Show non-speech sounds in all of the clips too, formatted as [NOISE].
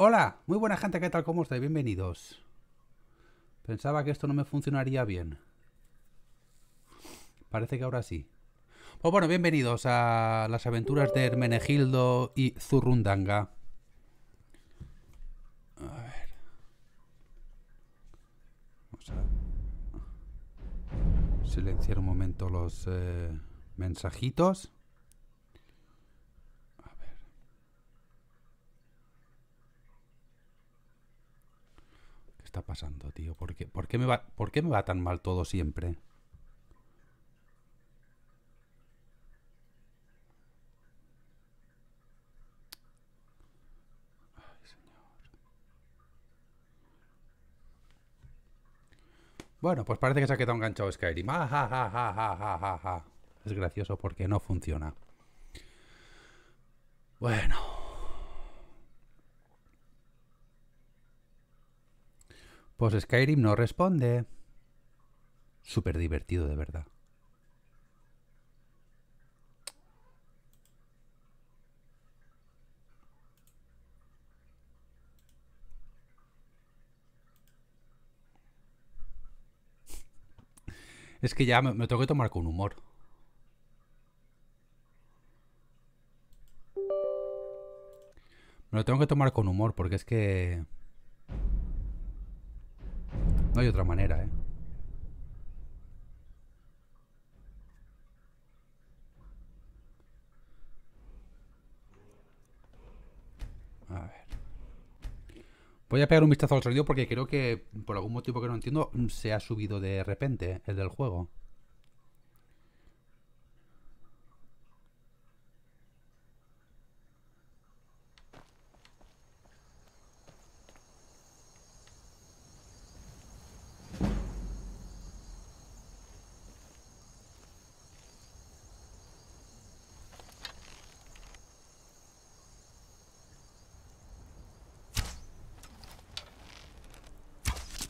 Hola, muy buena gente, ¿qué tal? ¿Cómo estáis? Bienvenidos. Pensaba que esto no me funcionaría bien. Parece que ahora sí. Pues bueno, bienvenidos a las aventuras de Hermenegildo y Zurrundanga. A ver. Vamos a silenciar un momento los eh, mensajitos. A ver. ¿Qué está pasando, tío? ¿Por qué, por qué me, va, ¿Por qué me va tan mal todo siempre? Bueno, pues parece que se ha quedado enganchado Skyrim. Ah, ja, ja, ja. Es gracioso porque no funciona. Bueno. Pues Skyrim no responde. Súper divertido, de verdad. Es que ya me, me tengo que tomar con humor. Me lo tengo que tomar con humor porque es que... No hay otra manera, ¿eh? A ver. Voy a pegar un vistazo al sonido porque creo que, por algún motivo que no entiendo, se ha subido de repente el del juego.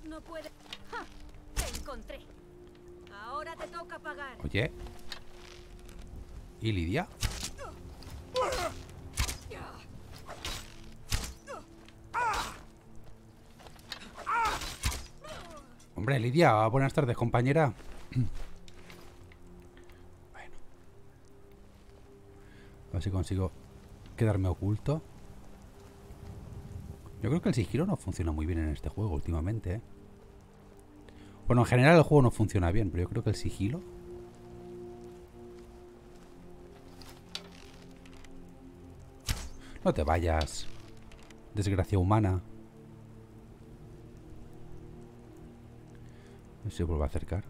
No puede. ¡Ja! Te encontré. Ahora te toca pagar. Oye. ¿Y Lidia? Hombre, Buenas tardes, compañera. Bueno. A ver si consigo quedarme oculto. Yo creo que el sigilo no funciona muy bien en este juego últimamente, ¿eh? Bueno, en general el juego no funciona bien, pero yo creo que el sigilo... No te vayas. Desgracia humana. Si vuelvo a acercar.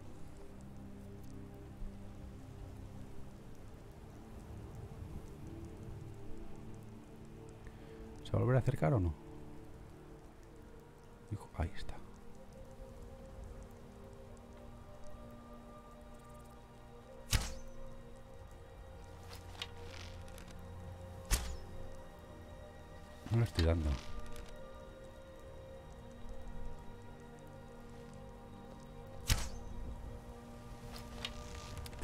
¿Se va a volver a acercar o no? Hijo, ahí está. No lo estoy dando.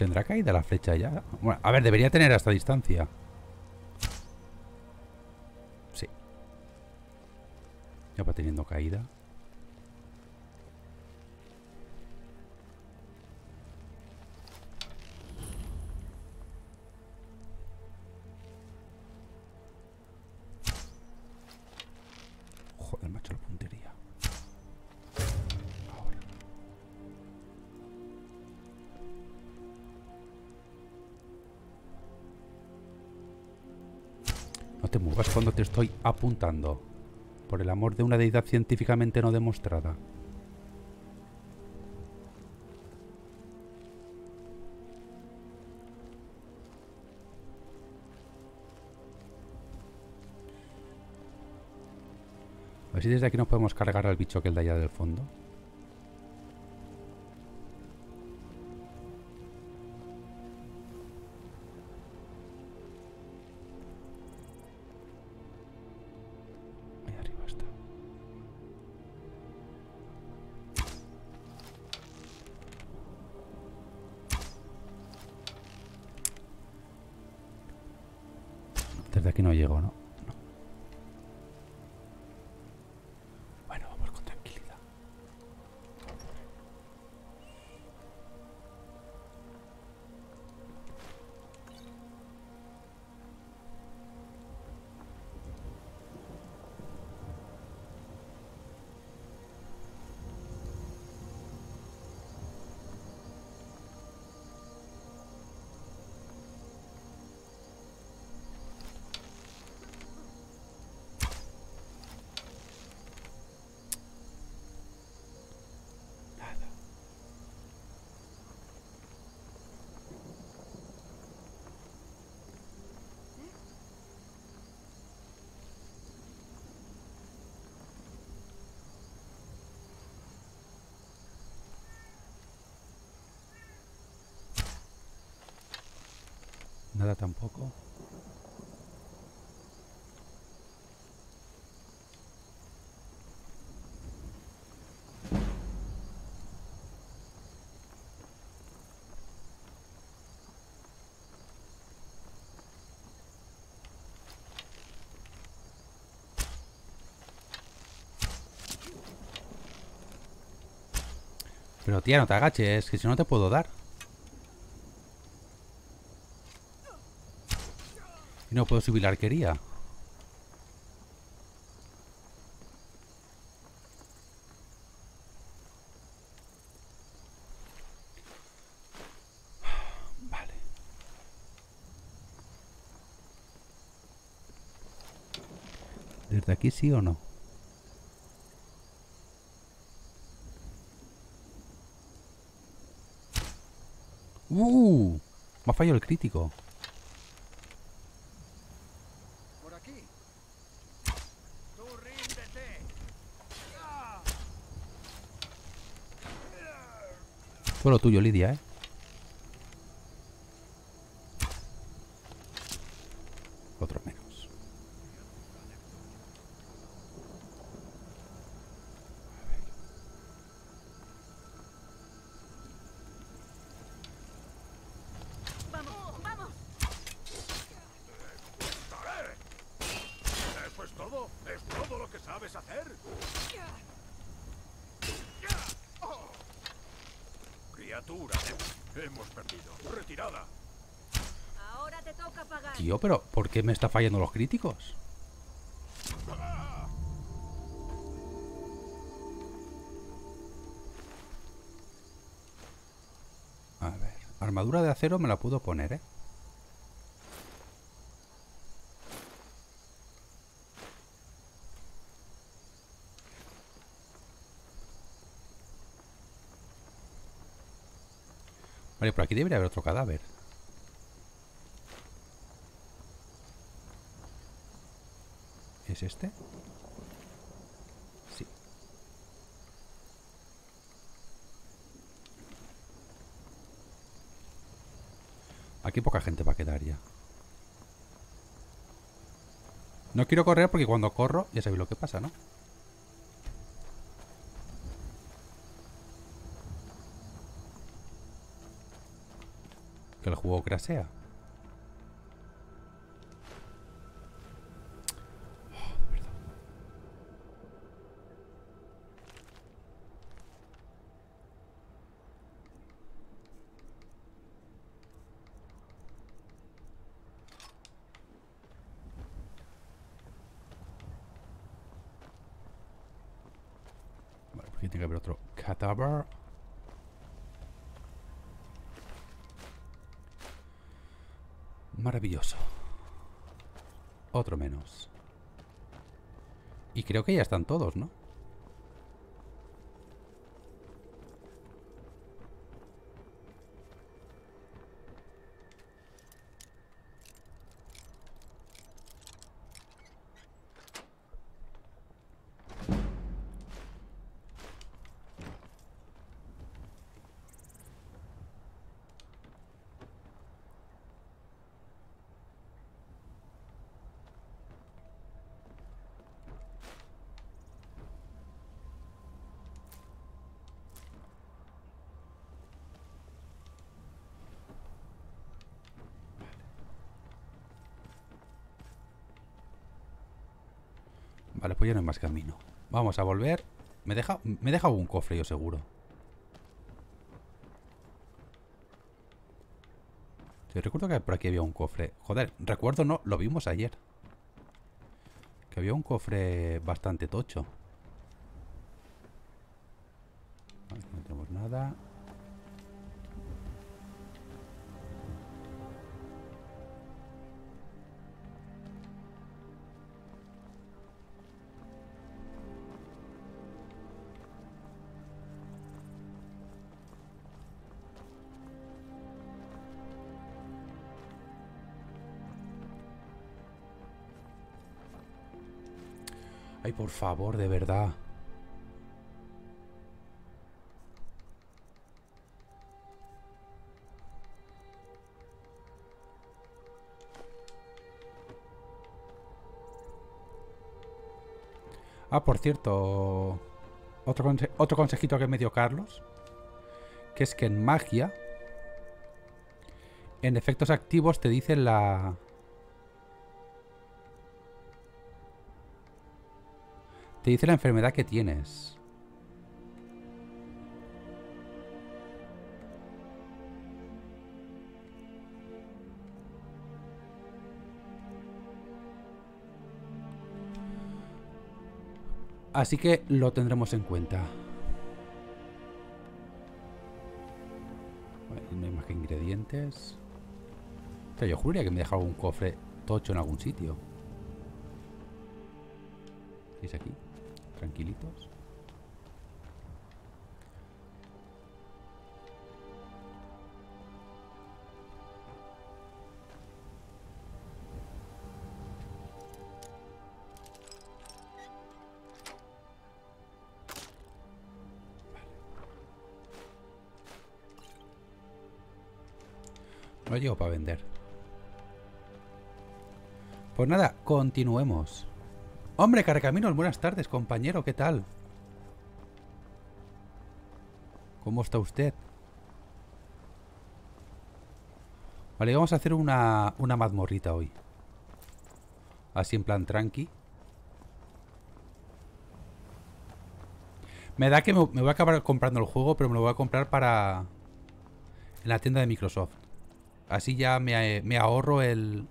¿Tendrá caída la flecha ya? Bueno, a ver, debería tener hasta distancia. Apuntando. Por el amor de una deidad científicamente no demostrada. A ver si desde aquí nos podemos cargar al bicho que el de allá del fondo. Desde aquí no llego. No. Nada tampoco. Pero tía, no te agaches, que si no te puedo dar. Puedo subir la arquería. ¿Desde aquí sí o no? ¡Uh! Me ha fallado el crítico. Por aquí. Tú ríndete. Solo tuyo, Lidia, ¿eh? Otro menos. ¡Vamos, vamos! ¿Eso es todo? ¿Es todo lo que sabes hacer? Criatura, hemos perdido. Retirada. Ahora te toca pagar. Tío, pero ¿por qué me está fallando los críticos? A ver, armadura de acero me la puedo poner, ¿eh? Vale, por aquí debería haber otro cadáver. ¿Es este? Sí. Aquí poca gente va a quedar ya. No quiero correr porque cuando corro ya sabéis lo que pasa, ¿no? Que el juego crasea. Vale, por aquí tiene que haber otro cadáver. Maravilloso. Otro menos. Y creo que ya están todos, ¿no? Vale, pues ya no hay más camino. Vamos a volver. Me deja, me deja un cofre, yo seguro. Yo recuerdo que por aquí había un cofre. Joder, recuerdo no, lo vimos ayer. Que había un cofre bastante tocho. No tenemos nada. Ay, por favor, de verdad. Ah, por cierto, otro, otro consejito que me dio Carlos, que es que en magia, en efectos activos te dice la, Te dice la enfermedad que tienes. Así que lo tendremos en cuenta. Vale, no hay más que ingredientes. O yo juraría que me dejado un cofre tocho en algún sitio. ¿Es aquí? Tranquilitos. No llevo para vender. Pues nada, continuemos. Hombre, Carcaminos, buenas tardes, compañero, ¿qué tal? ¿Cómo está usted? Vale, vamos a hacer una, una mazmorrita hoy. Así en plan tranqui. Me da que me, me voy a acabar comprando el juego, pero me lo voy a comprar para... En la tienda de Microsoft. Así ya me, me ahorro el...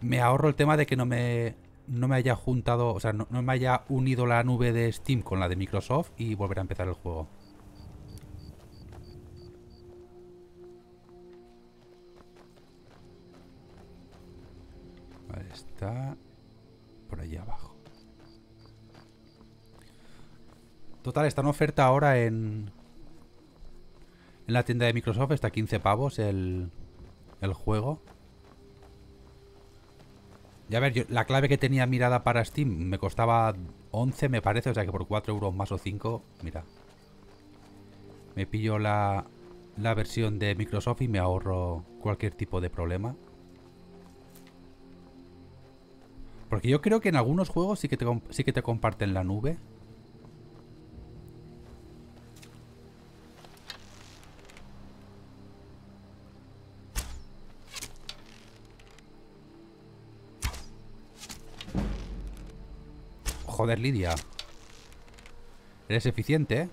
Me ahorro el tema de que no me, no me haya juntado, o sea, no, no me haya unido la nube de Steam con la de Microsoft y volver a empezar el juego. Vale, está por allá abajo. Total, está en oferta ahora en, en la tienda de Microsoft. Está a 15 pavos el, el juego. Y a ver, yo, la clave que tenía mirada para Steam me costaba 11, me parece. O sea que por 4 euros más o 5, mira. Me pillo la, la versión de Microsoft y me ahorro cualquier tipo de problema. Porque yo creo que en algunos juegos sí que sí que te comparten la nube. Joder, Lidia. Eres eficiente, ¿eh?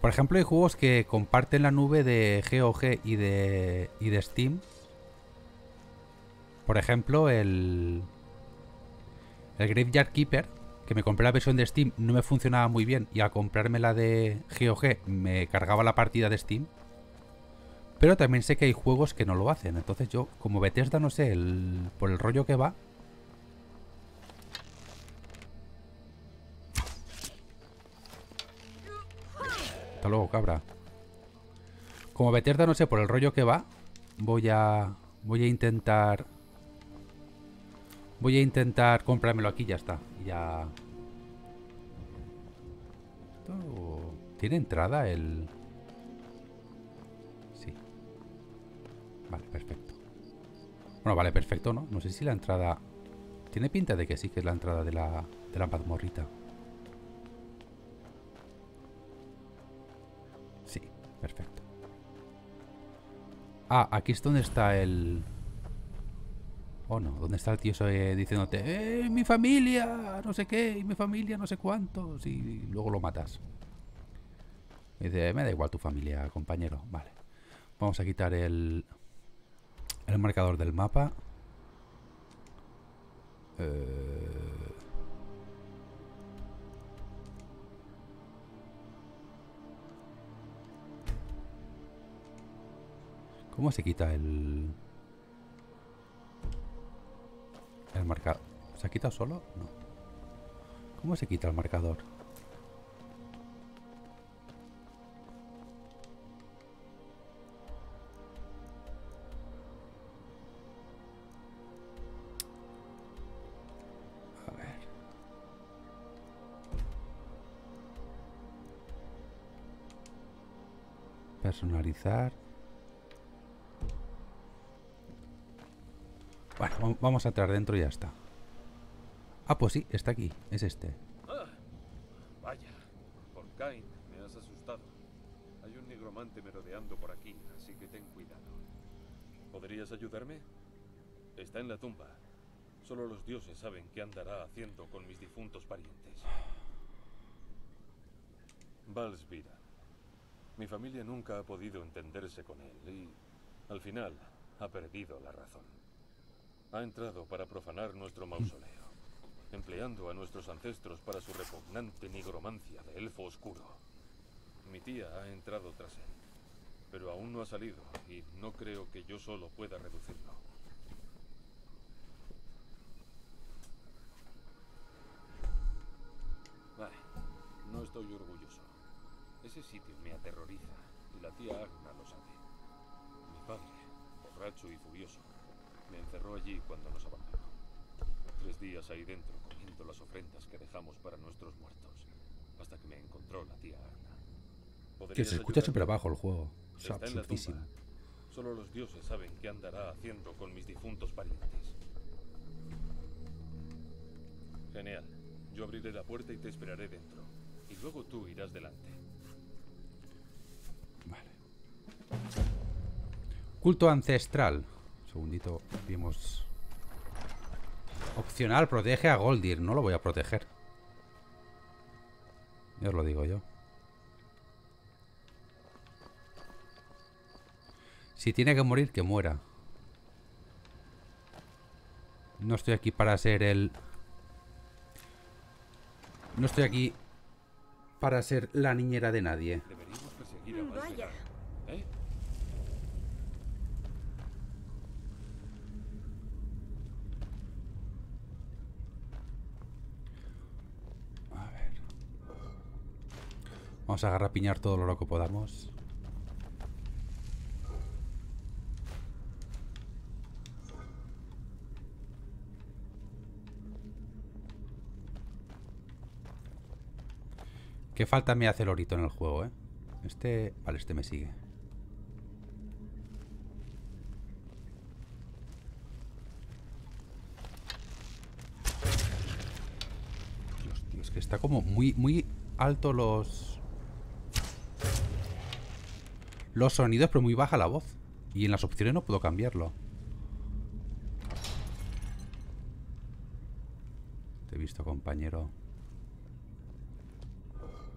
Por ejemplo, hay juegos que comparten la nube de GOG y de, y de Steam. Por ejemplo, el, el Graveyard Keeper, que me compré la versión de Steam, no me funcionaba muy bien. Y al comprarme la de GOG me cargaba la partida de Steam. Pero también sé que hay juegos que no lo hacen. Entonces yo, como Bethesda, no sé, el, por el rollo que va. Hasta luego, cabra. Como Bethesda, no sé, por el rollo que va. Voy a... Voy a intentar... Voy a intentar comprármelo aquí ya está. Ya... ¿Tiene entrada el...? Vale, perfecto. Bueno, vale, perfecto, ¿no? No sé si la entrada... Tiene pinta de que sí que es la entrada de la, de la mazmorrita. Sí, perfecto. Ah, aquí es donde está el... Oh no, ¿dónde está el tío ese diciéndote ¡Eh, mi familia! No sé qué, y mi familia no sé cuántos, y luego lo matas. Dice, me da igual tu familia, compañero. Vale. Vamos a quitar el... El marcador del mapa. Eh, ¿Cómo se quita el... El marcador? ¿Se ha quitado solo? No. ¿Cómo se quita el marcador? personalizar. Bueno, vamos a entrar dentro y ya está. Ah, pues sí, está aquí. Es este. Ah, vaya, por Cain, me has asustado. Hay un nigromante merodeando por aquí, así que ten cuidado. ¿Podrías ayudarme? Está en la tumba. Solo los dioses saben qué andará haciendo con mis difuntos parientes. Valsvira. Mi familia nunca ha podido entenderse con él y, al final, ha perdido la razón. Ha entrado para profanar nuestro mausoleo empleando a nuestros ancestros para su repugnante nigromancia de elfo oscuro. Mi tía ha entrado tras él, pero aún no ha salido y no creo que yo solo pueda reducirlo. Vale, no estoy orgulloso. Ese sitio me aterroriza y la tía Agna lo sabe. Mi padre, borracho y furioso, me encerró allí cuando nos abandonó. Tres días ahí dentro comiendo las ofrendas que dejamos para nuestros muertos. Hasta que me encontró la tía Arna. Que ¿Podrías se escucha súper bajo el juego. Es absurdísimo. Solo los dioses saben qué andará haciendo con mis difuntos parientes. Genial. Yo abriré la puerta y te esperaré dentro. Y luego tú irás delante. Culto ancestral. Un segundito, vimos. Opcional, protege a Goldir. No lo voy a proteger. Ya os lo digo yo. Si tiene que morir, que muera. No estoy aquí para ser el... No estoy aquí para ser la niñera de nadie. Deberíamos perseguir a Valsvegar. vaya. ¿Eh? A ver. Vamos a agarrar a piñar todo lo que podamos. Qué falta me hace el orito en el juego, ¿eh? Este... Vale, este me sigue. Dios, tío, es que está como muy, muy alto los... Los sonidos, pero muy baja la voz. Y en las opciones no puedo cambiarlo. Te he visto, compañero.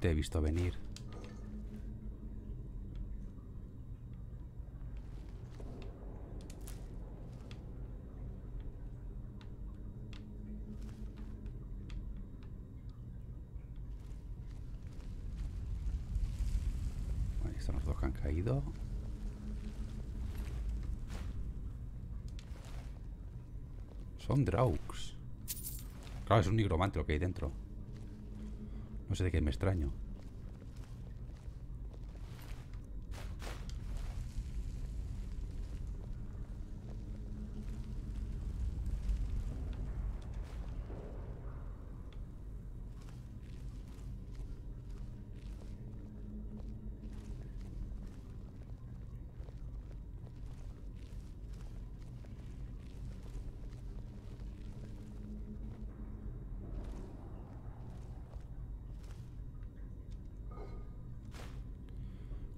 Te he visto venir. Ahí están los dos que han Son Draux. Claro, es un nigromante lo que hay dentro. No sé de qué me extraño.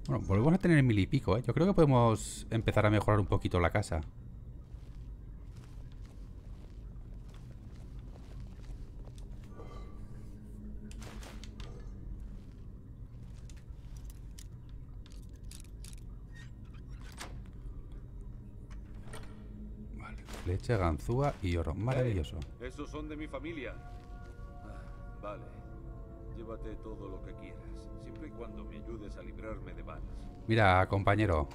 Bueno, volvemos a tener mil y pico, ¿eh? Yo creo que podemos empezar a mejorar un poquito la casa. Vale, flecha, ganzúa y oro. Maravilloso. Esos son de mi familia. Ah, vale. Llévate todo lo que quieras, siempre y cuando me ayudes a librarme de Vals. Mira, compañero.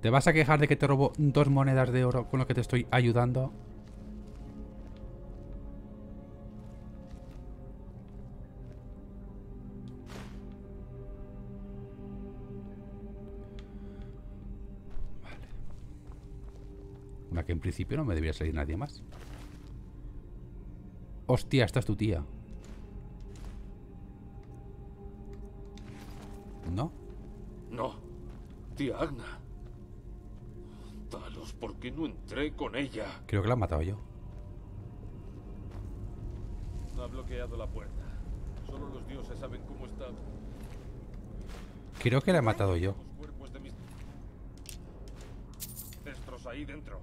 ¿Te vas a quejar de que te robo dos monedas de oro con lo que te estoy ayudando? principio no me debería salir nadie más. Hostia, esta es tu tía. ¿No? No. Tía Agna. Talos, ¿por qué no entré con ella? Creo que la han matado yo. Ha bloqueado la puerta. Solo los dioses saben cómo está. Creo que la he matado yo. Los cuerpos de mis... Dentro.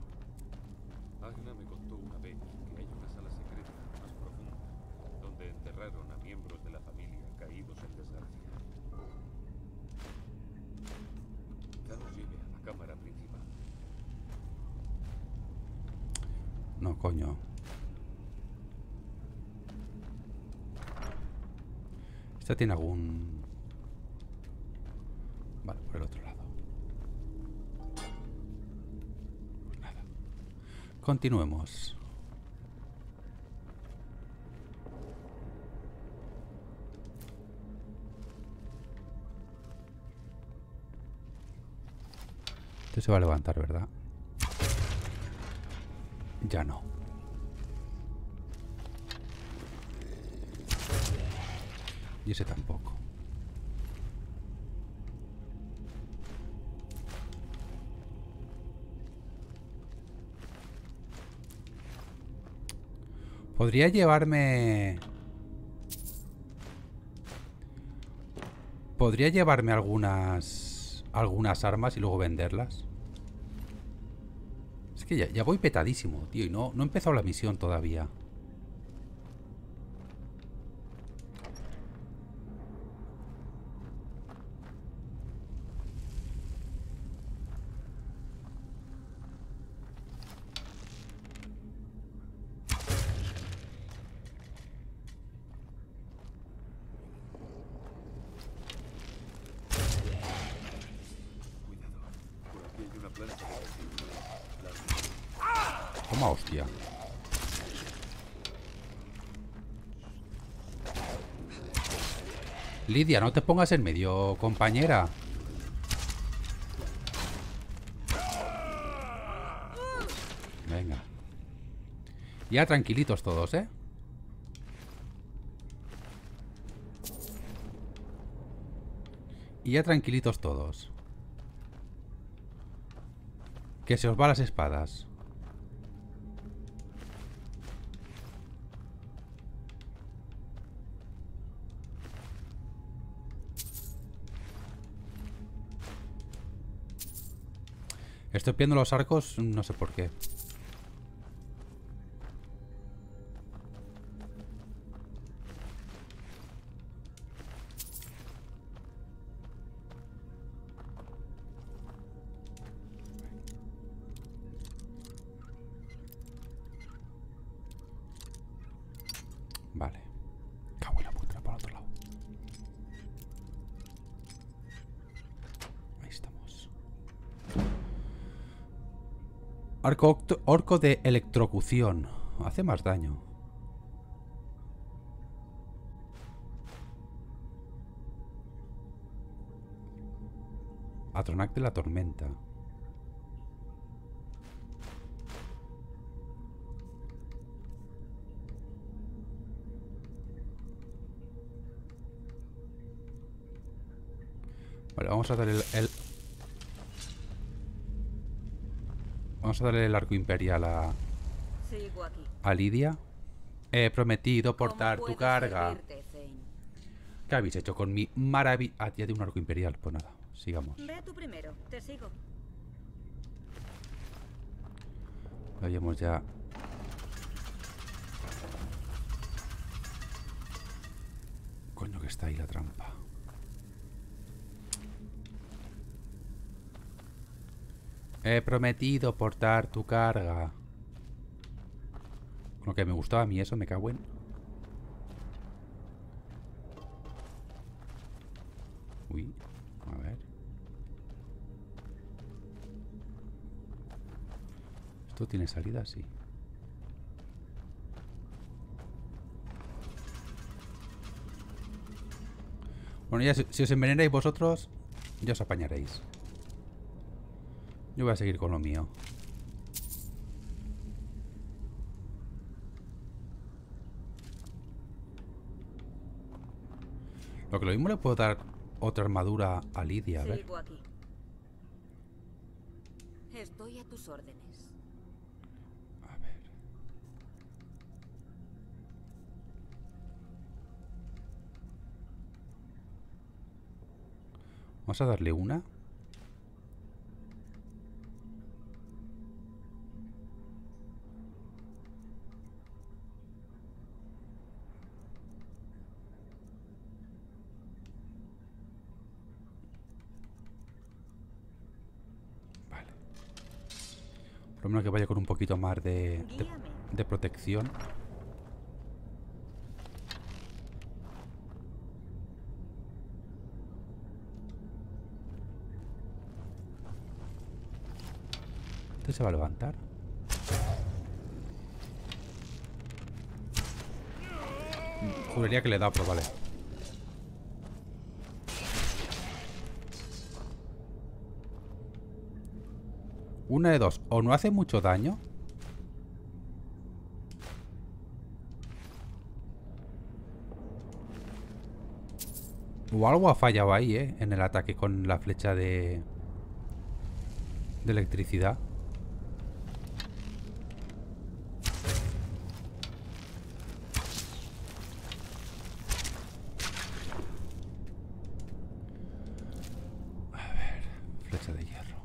Agna me contó una vez que hay una sala secreta más profunda donde enterraron a miembros de la familia caídos en desgracia. Ya nos lleve a la cámara principal. No, coño. Esta tiene algún... Vale, por el otro lado. Continuemos. Este se va a levantar, ¿verdad? Ya no. Y ese tampoco. Podría llevarme... Podría llevarme algunas... Algunas armas y luego venderlas. Es que ya, ya voy petadísimo, tío. Y no, no he empezado la misión todavía. Cuidado. Por aquí hay una plancha de vestido. Toma hostia. Lidia, no te pongas en medio, compañera. Venga. Ya tranquilitos todos, ¿eh? Y ya tranquilitos todos. Que se os va las espadas. Estoy viendo los arcos, no sé por qué. Orco de electrocución. Hace más daño. Atronac de la tormenta. Vale, vamos a el, el- Vamos a darle el arco imperial a, a Lidia. He prometido ¿Cómo portar tu carga. servirte? ¿Qué habéis hecho con mi maravilla? Ah, ya de un arco imperial. Pues nada, sigamos. Ve tú primero, te sigo. Vayamos ya. Coño, que está ahí la trampa. He prometido portar tu carga. Lo que me gustaba a mí eso, me cago en. Uy, a ver. ¿Esto tiene salida? Sí. Bueno, ya si, si os envenenáis vosotros, ya os apañaréis. Yo voy a seguir con lo mío. Lo que lo mismo le puedo dar otra armadura a Lidia, a ver. Aquí. Estoy a tus órdenes. A ver. Vamos a darle una. Menos que vaya con un poquito más de, de protección. ¿Este se va a levantar? Juraría que le he dado, pero vale. Una de dos. O no hace mucho daño. O algo ha fallado ahí, ¿eh? En el ataque con la flecha de... De electricidad. A ver... Flecha de hierro.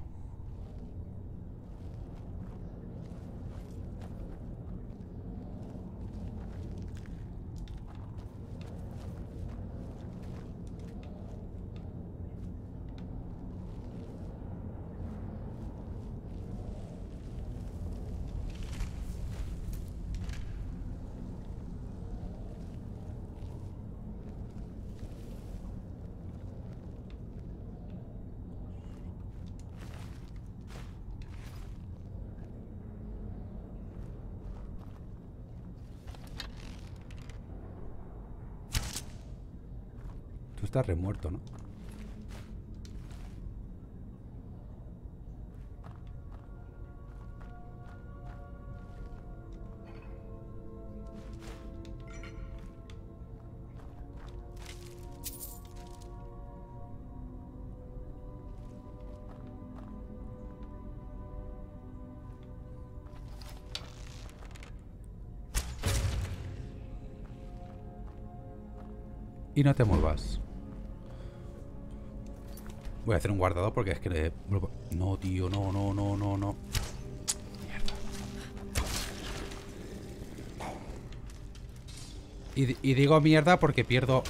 Tú estás remuerto, ¿no? Y no te muevas. Voy a hacer un guardado porque es que... No, tío, no, no, no, no, no. Y, y digo mierda porque pierdo...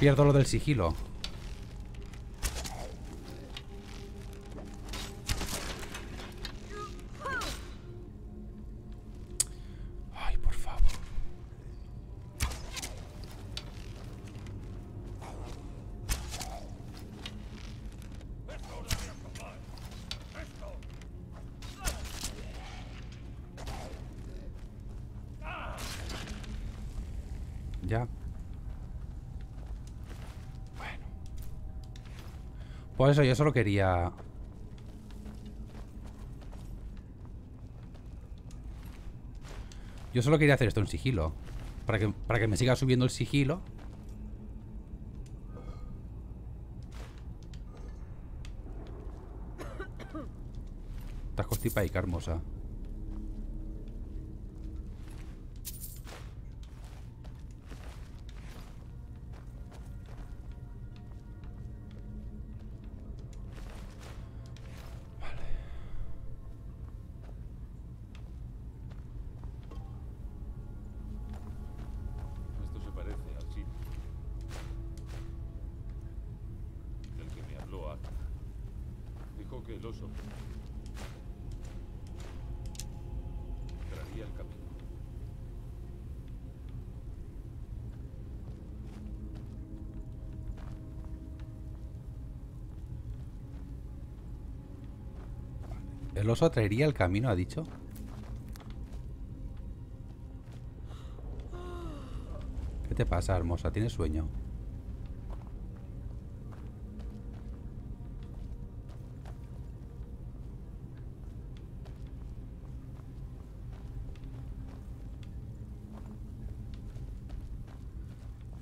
Pierdo lo del sigilo. Eso yo solo quería... Yo solo quería hacer esto en sigilo. Para que, para que me siga subiendo el sigilo. Estás constipa y hermosa. ¿El oso traería el camino, ha dicho? ¿Qué te pasa, hermosa? ¿Tienes sueño?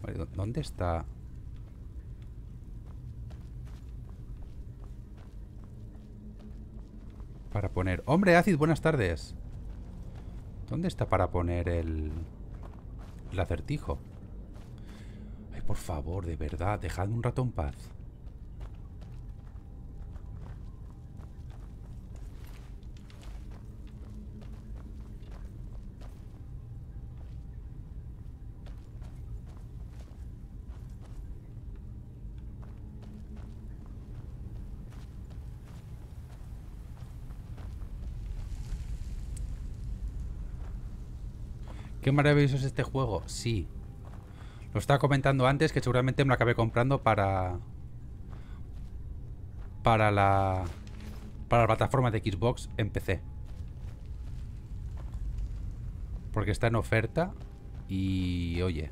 Vale, ¿dó- ¿Dónde está? Para poner... ¡Hombre, Acid! Buenas tardes. ¿Dónde está para poner el... El acertijo? Ay, por favor, de verdad, dejad un rato en paz. ¿Qué maravilloso es este juego? Sí. Lo estaba comentando antes que seguramente me lo acabé comprando para... Para la... Para la plataforma de Xbox en PC. Porque está en oferta. Y... Oye.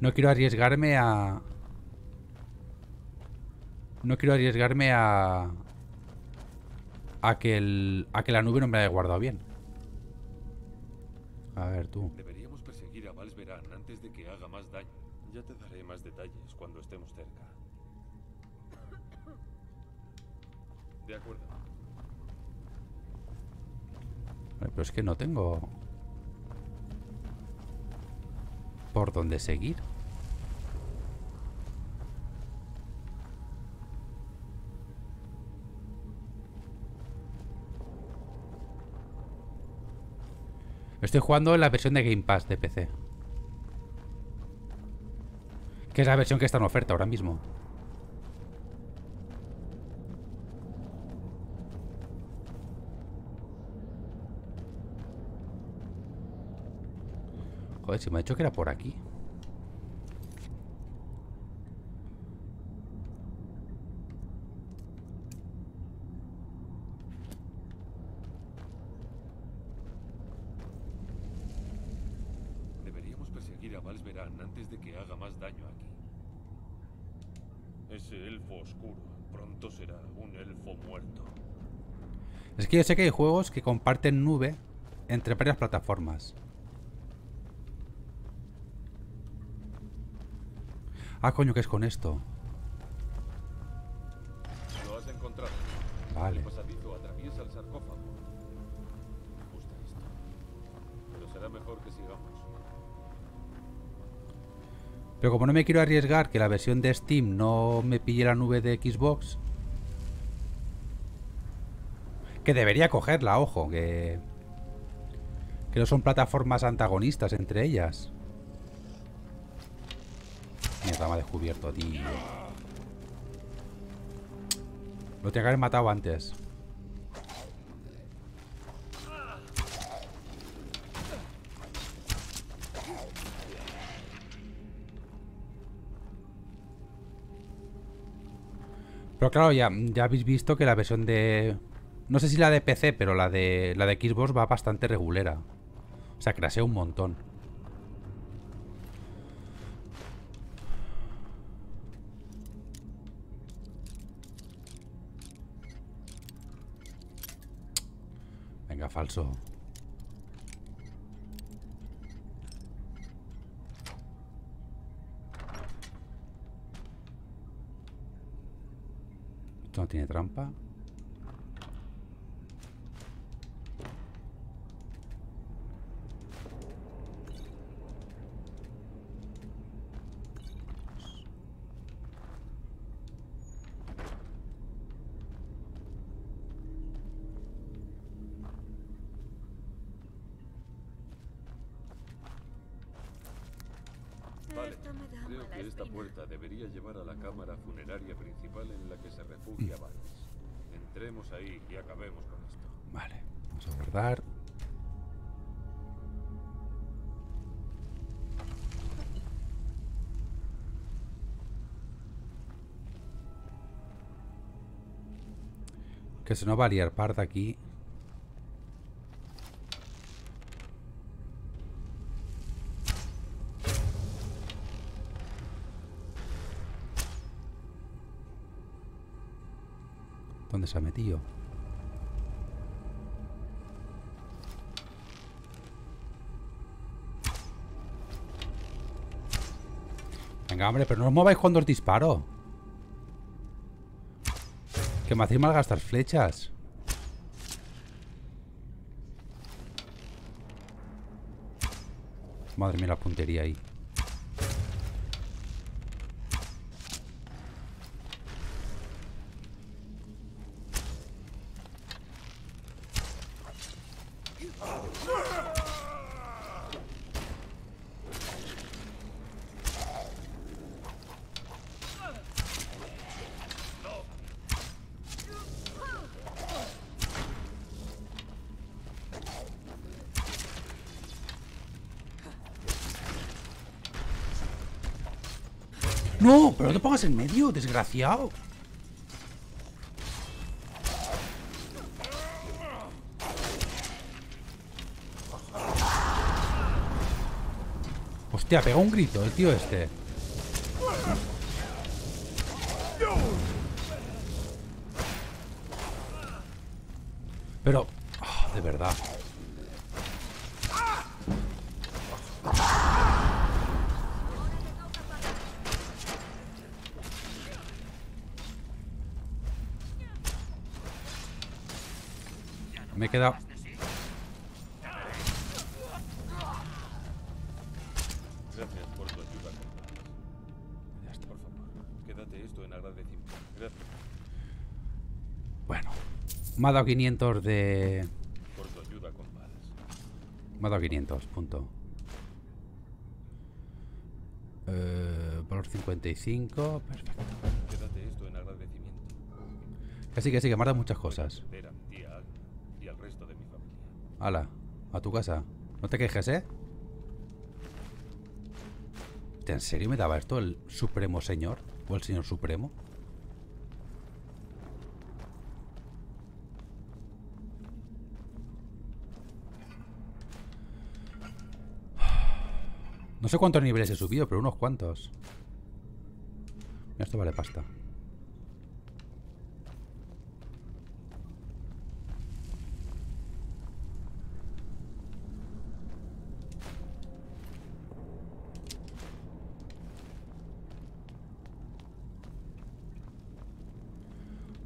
No quiero arriesgarme a... No quiero arriesgarme a... A que, el, a que la nube no me haya guardado bien. A ver, tú. Deberíamos perseguir a Valsveran antes de que haga más daño. Ya te daré más detalles cuando estemos cerca. De acuerdo. Ay, Pero es que no tengo... Por dónde seguir. Estoy jugando en la versión de Game Pass de PC. Que es la versión que está en oferta ahora mismo. Joder, si me ha dicho que era por aquí. Deberíamos perseguir a Valsveran antes de que haga más daño aquí. Ese elfo oscuro pronto será un elfo muerto. Es que yo sé que hay juegos que comparten nube entre varias plataformas. Ah, coño, ¿qué es con esto? Lo has encontrado. Vale. El pasadizo atraviesa el sarcófago. Me gusta esto. Pero será mejor que sigamos. Pero como no me quiero arriesgar que la versión de Steam no me pille la nube de Xbox. Que debería cogerla, ojo, que... Que no son plataformas antagonistas entre ellas. Mierda, me ha descubierto, tío. Lo tenía que haber matado antes. Pero claro, ya, ya habéis visto que la versión de... No sé si la de PC, pero la de, la de Xbox va bastante regulera. O sea, crasea un montón. Venga, falso. Esto no tiene trampa. Que se nos va a liar parda aquí. ¿Dónde se ha metido? Venga, hombre, pero no os mováis cuando os disparo que me hacéis malgastar flechas. Madre mía, la puntería ahí. En medio, desgraciado. Hostia, pega un grito el tío este. Me ha dado 500 de... por tu ayuda, compadres. Me ha dado 500, punto. Eh, valor 55. Perfecto. Quédate esto en agradecimiento. Que sí, que sí, que me ha dado muchas cosas. Y al resto de mi familia. Hala, a tu casa. No te quejes, ¿eh? ¿En serio me daba esto el Supremo Señor? ¿O el Señor Supremo? Sé cuántos niveles he subido, pero unos cuantos. Esto vale pasta.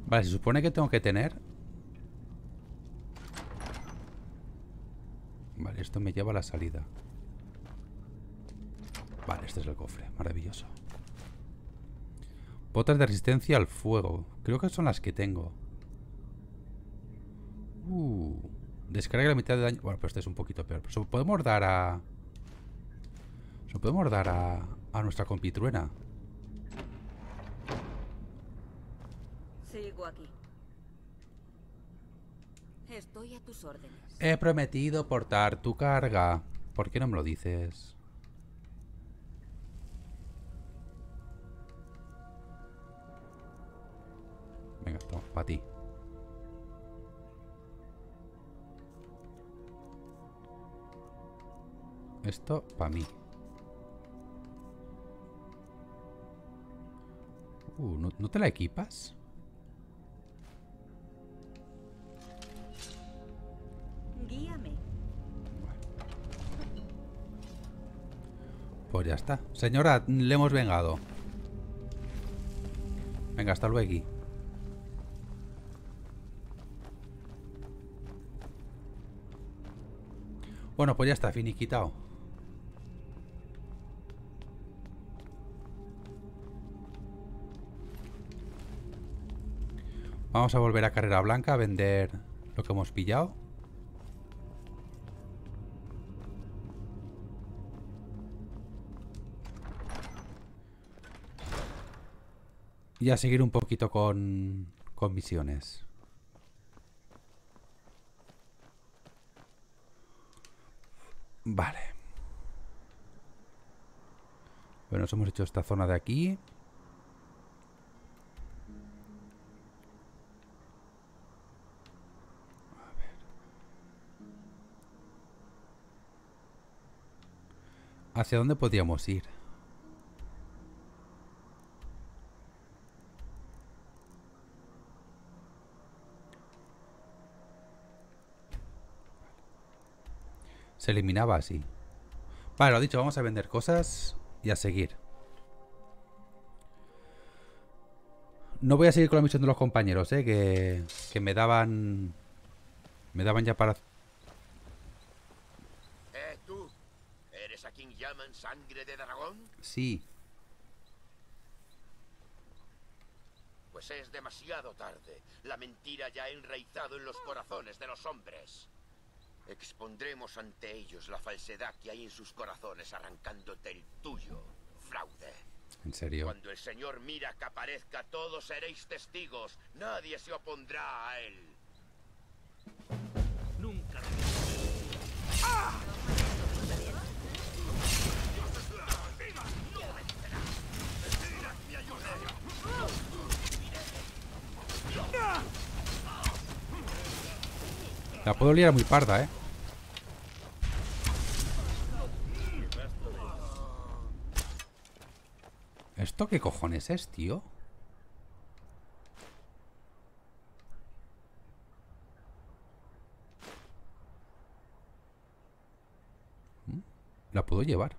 Vale, se supone que tengo que tener... Vale, esto me lleva a la salida. Este es el cofre. Maravilloso. Botas de resistencia al fuego. Creo que son las que tengo. Uh, descarga la mitad de daño. Bueno, pero este es un poquito peor. Pero se lo podemos dar a... Se lo podemos dar a, a nuestra compitruena. Sigo aquí. Estoy a tus órdenes. He prometido portar tu carga. ¿Por qué no me lo dices? Esto para mí. Uh, ¿no, ¿no te la equipas? Guíame. Pues ya está. Señora, le hemos vengado. Venga, hasta luego. Bueno, pues ya está, finiquitado. Vamos a volver a Carrera Blanca a vender lo que hemos pillado. Y a seguir un poquito con, con misiones. Vale. Bueno, nos hemos hecho esta zona de aquí. ¿Hacia dónde podríamos ir? Se eliminaba así. Vale, lo dicho, vamos a vender cosas y a seguir. No voy a seguir con la misión de los compañeros, eh, que, que me daban... Me daban ya para... Eh, tú. ¿Eres aquí llaman sangre de dragón? Sí. Pues es demasiado tarde. La mentira ya ha enraizado en los corazones de los hombres. Expondremos ante ellos la falsedad que hay en sus corazones arrancándote el tuyo, fraude. En serio. Cuando el Señor mira que aparezca, todos seréis testigos. Nadie se opondrá a él. Nunca La puedo liar muy parda, ¿eh? ¿Esto qué cojones es, tío? La puedo llevar.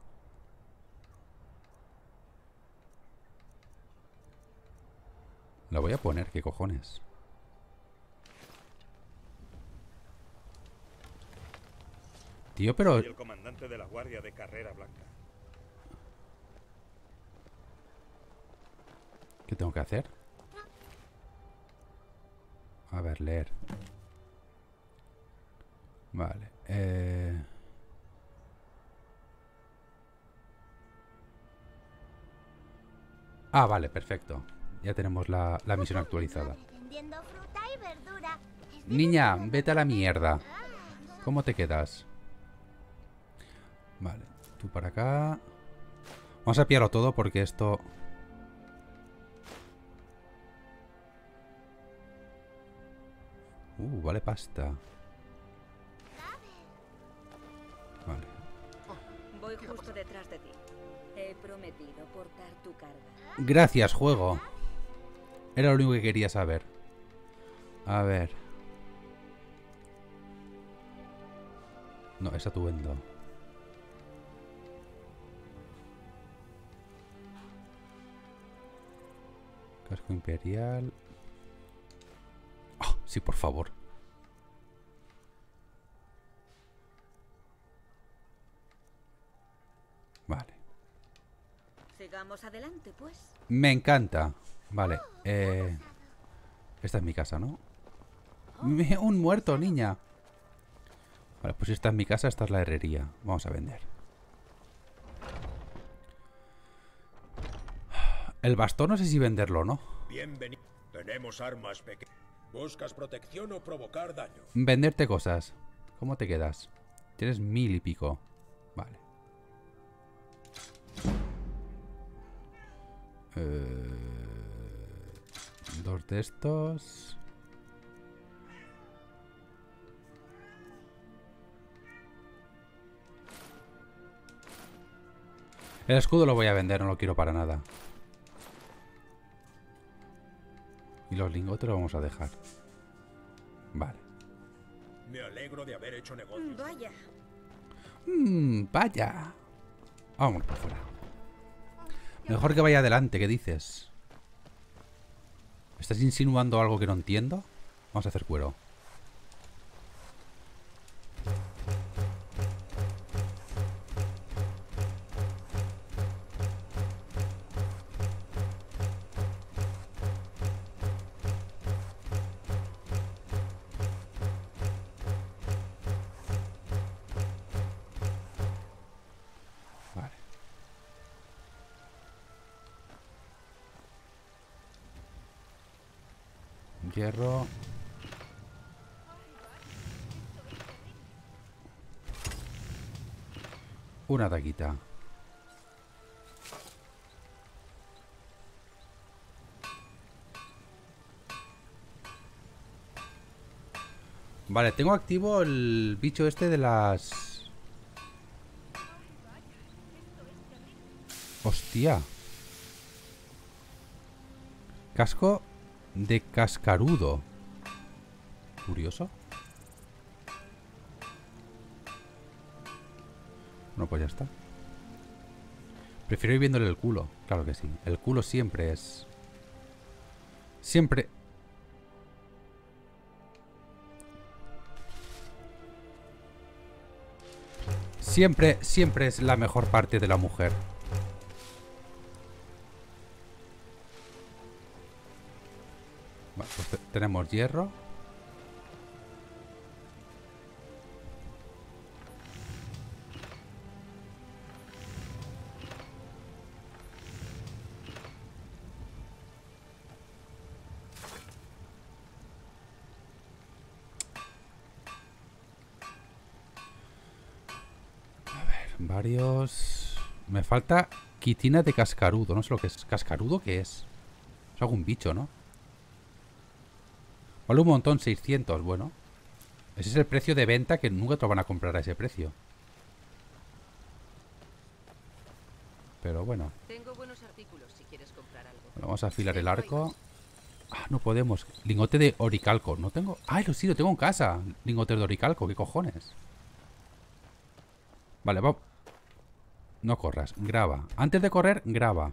La voy a poner, ¿qué cojones? Tío, pero... Soy el comandante de la Guardia de Carrera Blanca. ¿Qué tengo que hacer? A ver, leer. Vale. Eh... Ah, vale, perfecto. Ya tenemos la, la misión [LAUGHS] actualizada. Niña, vete a la mierda. ¿Cómo te quedas? Vale, tú para acá. Vamos a pillarlo todo porque esto... Uh, vale pasta. Vale. Voy justo detrás de ti. He prometido portar tu carga. Gracias, juego. Era lo único que quería saber. A ver. No, es atuendo. Casco imperial. Ah, sí, por favor. Vale. Sigamos adelante, pues. Me encanta. Vale. Eh, esta es mi casa, ¿no? Me- Un muerto, niña. Vale, pues esta es mi casa, esta es la herrería. Vamos a vender. El bastón no sé si venderlo o no. Bienvenido. Tenemos armas pequeñas. ¿Buscas protección o provocar daño? Venderte cosas. ¿Cómo te quedas? Tienes mil y pico. Vale. Eh, dos de estos. El escudo lo voy a vender, no lo quiero para nada. Y los lingotes los vamos a dejar. Vale. Me alegro de haber hecho negocios. Vaya. Mmm, vaya. Vamos por fuera. Mejor que vaya adelante, ¿qué dices? ¿Me ¿Estás insinuando algo que no entiendo? Vamos a hacer cuero. Una taquita. Vale, tengo activo el bicho este de las... Hostia. Casco de cascarudo. Curioso. No, pues ya está. Prefiero ir viéndole el culo. Claro que sí. El culo siempre es... Siempre... Siempre, siempre es la mejor parte de la mujer. Vale, pues te- tenemos hierro. Falta quitina de cascarudo. No sé lo que es. ¿Cascarudo qué es? Es algún bicho, ¿no? Vale un montón, 600. Bueno. Ese es el precio de venta que nunca te lo van a comprar a ese precio. Pero bueno. Tengo buenos artículos si quieres comprar algo. Vamos a afilar el arco. Ah, no podemos. Lingote de oricalco. No tengo... Ah, lo sí, lo tengo en casa. Lingote de oricalco. ¿Qué cojones? Vale, va... No corras. Graba. Antes de correr, graba.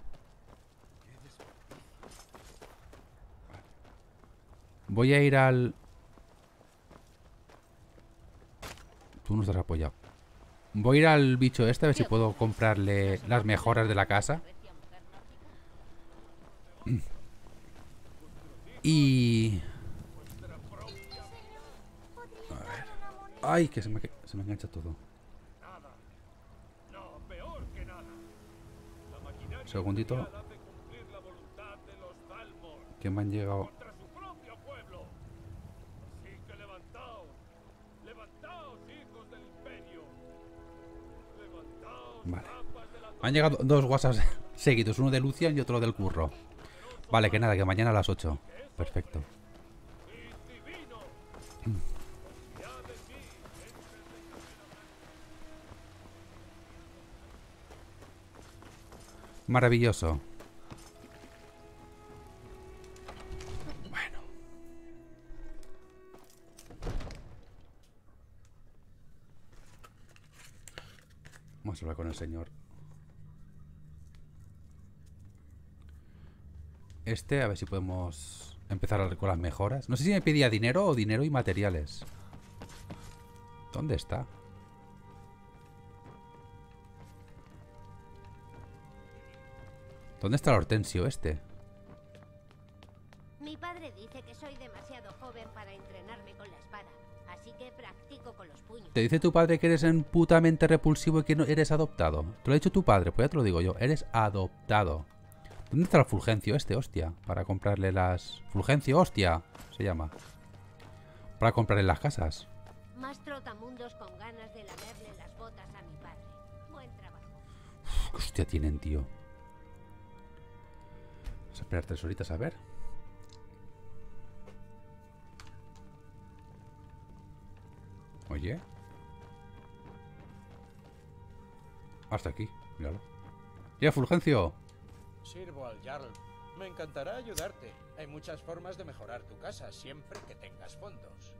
Voy a ir al... Tú no estás apoyado. Voy a ir al bicho este a ver si puedo comprarle las mejoras de la casa. Y... A ver. Ay, que se me, se me engancha todo. No, peor que nada. La maquinaria Segundito. imperial hace cumplir la voluntad de los Dalmor Que me han llegado... contra su propio pueblo. Así que levantaos. Levantaos, hijos del imperio. Levantaos, Vale. Me han llegado dos whatsapps [LAUGHS] seguidos. Uno de Lucian y otro del curro. Vale, que nada, que mañana a las 8. Perfecto. Maravilloso. Bueno. Vamos a hablar con el señor. Este, a ver si podemos empezar con las mejoras. No sé si me pedía dinero o dinero y materiales. ¿Dónde está? ¿Dónde está el Hortensio este? Mi padre dice que soy demasiado joven para entrenarme con la espada, así que practico con los puños. ¿Te dice tu padre que eres en putamente repulsivo y que no eres adoptado? Te lo ha dicho tu padre, pues ya te lo digo yo. Eres adoptado. ¿Dónde está el Fulgencio este, hostia? Para comprarle las... Fulgencio, hostia, se llama. Para comprarle las casas. Más trotamundos con ganas de lamerle las botas a mi padre. Buen trabajo. Uf, ¿Qué hostia tienen, tío? Esperar tres horitas a ver. Oye. Hasta aquí, míralo. ¡Ya, Fulgencio! Sirvo al Jarl. Me encantará ayudarte. Hay muchas formas de mejorar tu casa, siempre que tengas fondos.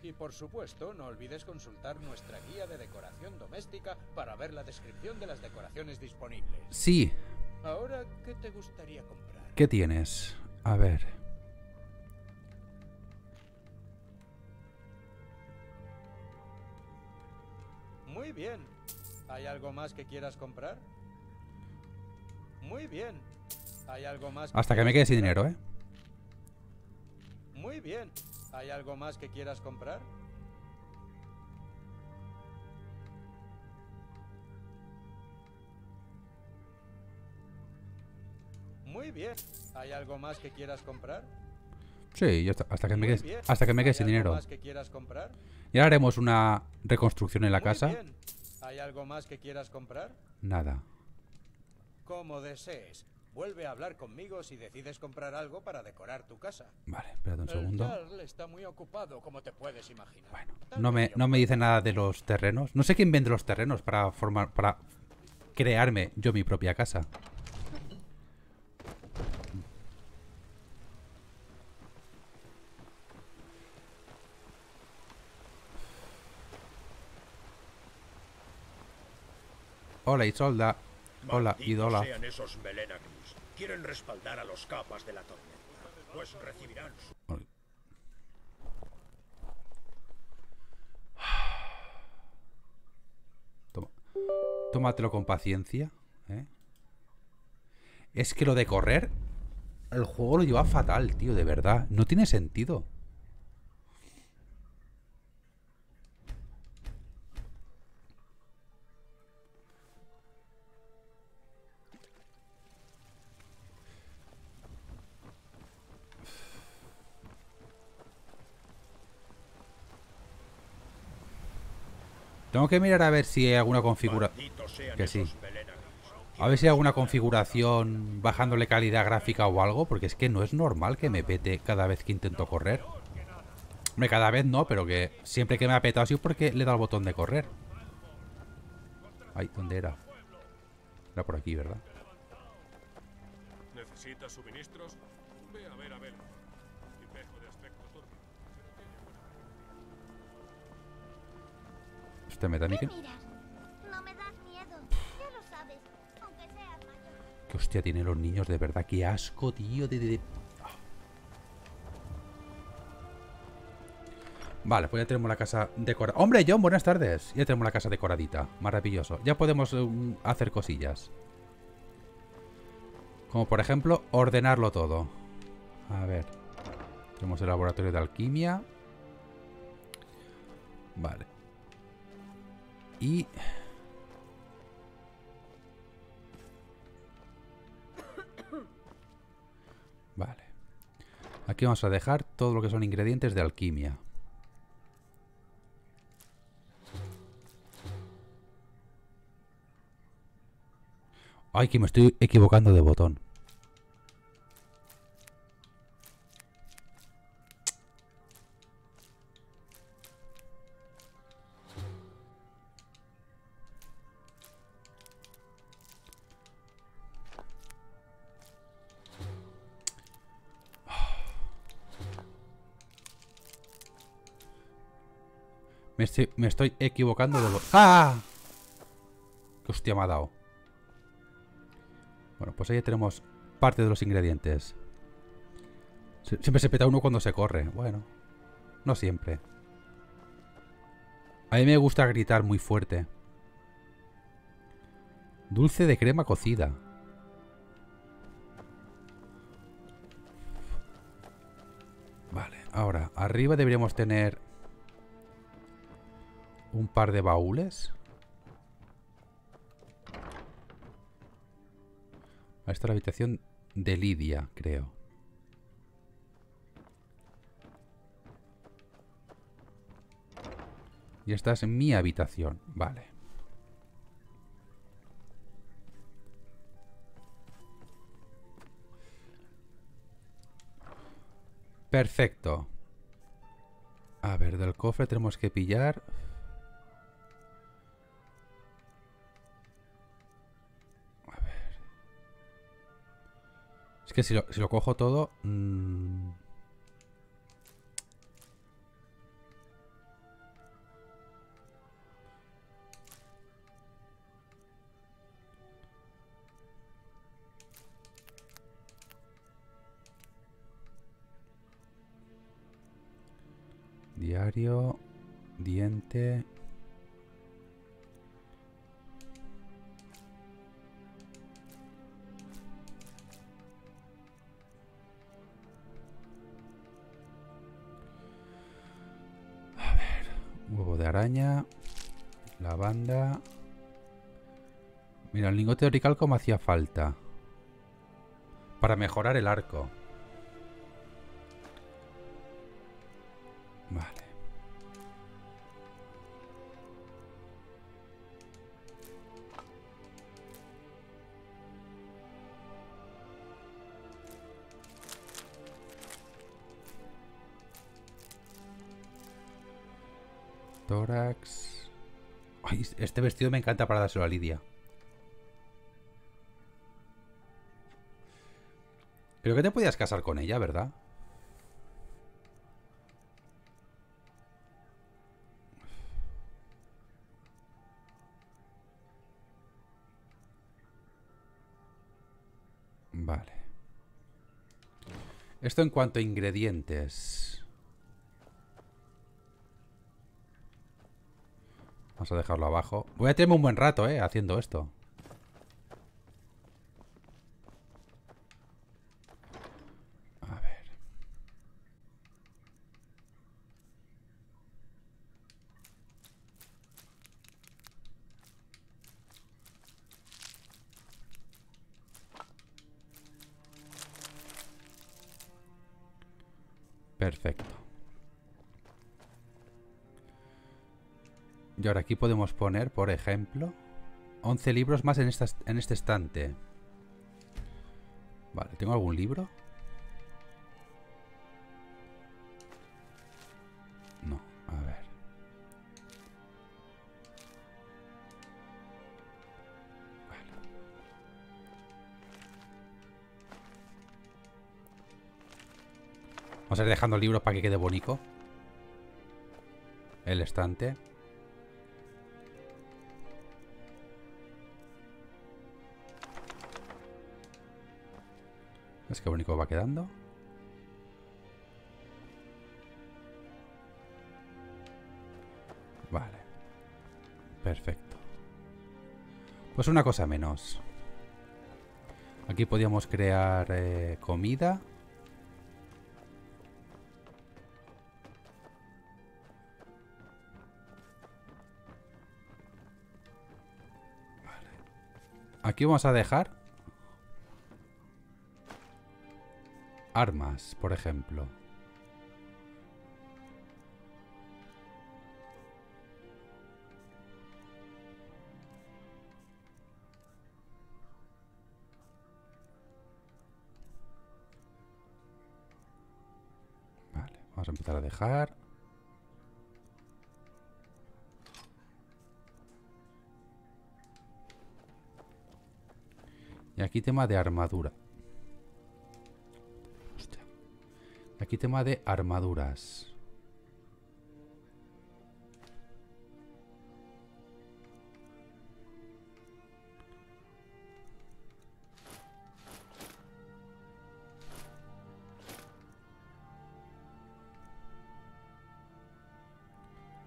Y por supuesto, no olvides consultar nuestra guía de decoración doméstica para ver la descripción de las decoraciones disponibles. Sí, Ahora, ¿qué te gustaría comprar? ¿Qué tienes? A ver. Muy bien. ¿Hay algo más que quieras comprar? Muy bien. ¿Hay algo más Hasta que me quede sin dinero, ¿eh? Muy bien. ¿Hay algo más que quieras comprar? Muy bien. ¿Hay algo más que quieras comprar? Sí, ya está, hasta que me quede, hasta que me quede ¿Hay sin dinero. más que quieras comprar? Y ahora haremos una reconstrucción en la Muy casa. bien. ¿Hay algo más que quieras comprar? Nada. Como desees. Vuelve a hablar conmigo si decides comprar algo para decorar tu casa. Vale, espérate un El segundo. Jarl está muy ocupado, como te puedes imaginar. Bueno, no me, yo no me dice nada de los terrenos. No sé quién vende los terrenos para formar, para crearme yo mi propia casa. Hola Isolda. Hola Malditos Idola. sean esos Melenagris. Quieren respaldar a los capas de la tormenta. Pues recibirán su... [SIGHS] Toma. Tómatelo con paciencia. ¿eh? Es que lo de correr, el juego lo lleva fatal, tío, de verdad. No tiene sentido. Tengo que mirar a ver si hay alguna configuración. Que sí. A ver si hay alguna configuración bajándole calidad gráfica o algo, porque es que no es normal que me pete cada vez que intento correr. Hombre, cada vez no, pero que siempre que me ha petado así porque le da el botón de correr. Ay, ¿dónde era? Era por aquí, ¿verdad? ¿Necesitas suministros? Usted me da. Que hostia tienen los niños, de verdad. Qué asco, tío. De, de- de- Vale, pues ya tenemos la casa decorada. ¡Hombre, John! Buenas tardes. Ya tenemos la casa decoradita. Maravilloso. Ya podemos um, hacer cosillas. Como por ejemplo, ordenarlo todo. A ver. Tenemos el laboratorio de alquimia. Vale. Y... Vale. Aquí vamos a dejar todo lo que son ingredientes de alquimia. Ay, que me estoy equivocando de botón. Estoy, me estoy equivocando de botón. ¡Ah! ¡Qué hostia me ha dado! Bueno, pues ahí tenemos parte de los ingredientes. Sie- Siempre se peta uno cuando se corre. Bueno, no siempre. A mí me gusta gritar muy fuerte. Dulce de crema cocida. Vale, ahora, arriba deberíamos tener un par de baúles. Esta es la habitación de Lidia, creo. Y esta es mi habitación. Vale. Perfecto. A ver, del cofre tenemos que pillar... que si lo, cojo todo... mm, Diario, diente... huevo de araña, lavanda... Mira, el lingote de orical como hacía falta. Para mejorar el arco. Vale. Tórax. Ay, este vestido me encanta para dárselo a Lidia. Creo que te podías casar con ella, ¿verdad? Vale. Esto en cuanto a ingredientes. Vamos a dejarlo abajo. Voy a tenerme un buen rato, eh, haciendo esto. A ver. Perfecto. Y ahora aquí podemos poner, por ejemplo, 11 libros más en, esta, en este estante. Vale, ¿tengo algún libro? No, a ver. Vale. Vamos a ir dejando libros para que quede bonito. El estante. Es que bonito va quedando. Vale. Perfecto. Pues una cosa menos. Aquí podíamos crear eh, comida. Vale. Aquí vamos a dejar armas, por ejemplo. Vale, vamos a empezar a dejar. Y aquí tema de armadura. Aquí tema de armaduras.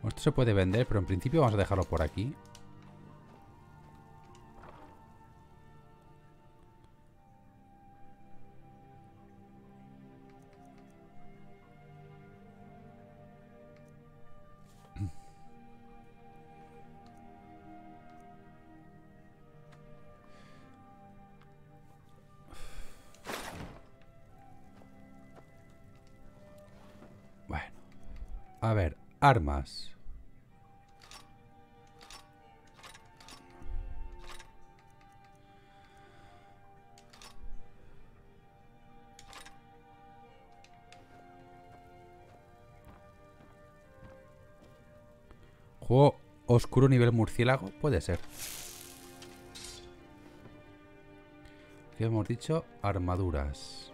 Esto se puede vender, pero en principio vamos a dejarlo por aquí. Armas. Juego oscuro nivel murciélago, puede ser. ¿Qué hemos dicho? Armaduras.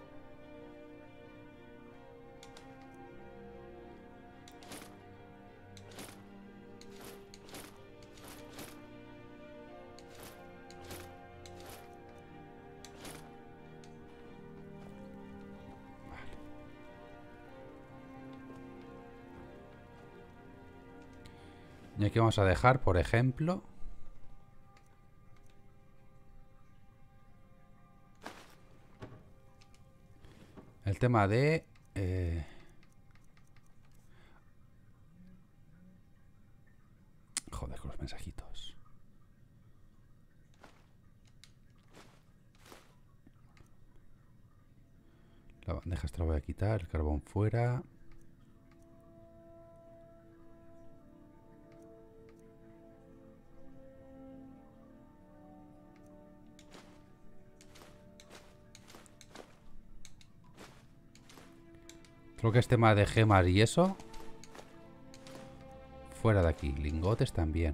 Aquí vamos a dejar, por ejemplo... El tema de... eh, Joder, con los mensajitos. La bandeja esta la voy a quitar, el carbón fuera. Creo que es tema de gemas y eso. Fuera de aquí. Lingotes también.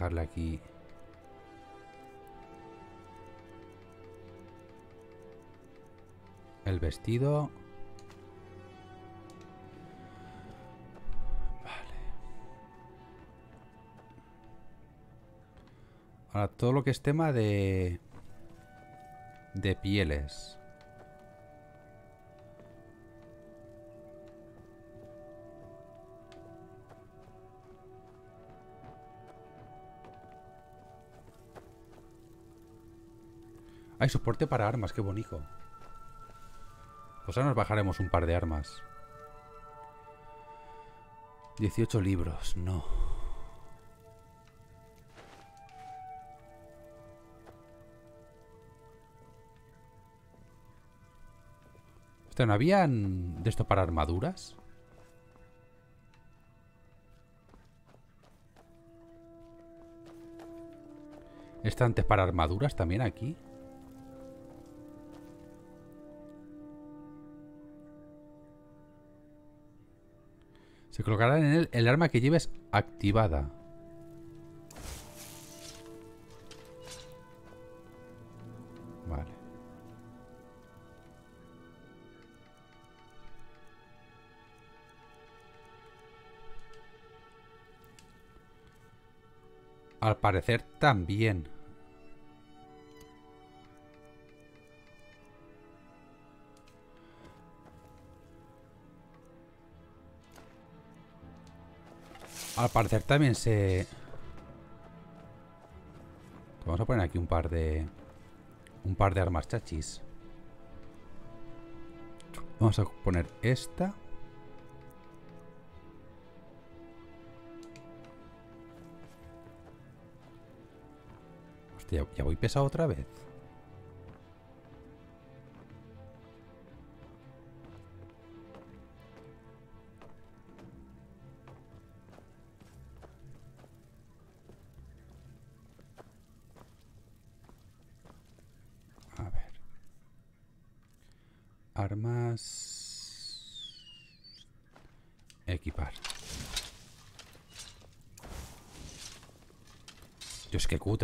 dejarla aquí. El vestido. vale Ahora, todo lo que es tema de... De pieles. Hay soporte para armas, qué bonito. Pues ahora nos bajaremos un par de armas. 18 libros, no. Hostia, ¿no habían de esto para armaduras? Estantes para armaduras también aquí. Se colocará en él el arma que lleves activada. Vale. Al parecer también. Al parecer también se... Vamos a poner aquí un par de... Un par de armas chachis. Vamos a poner esta. Hostia, ya voy pesado otra vez.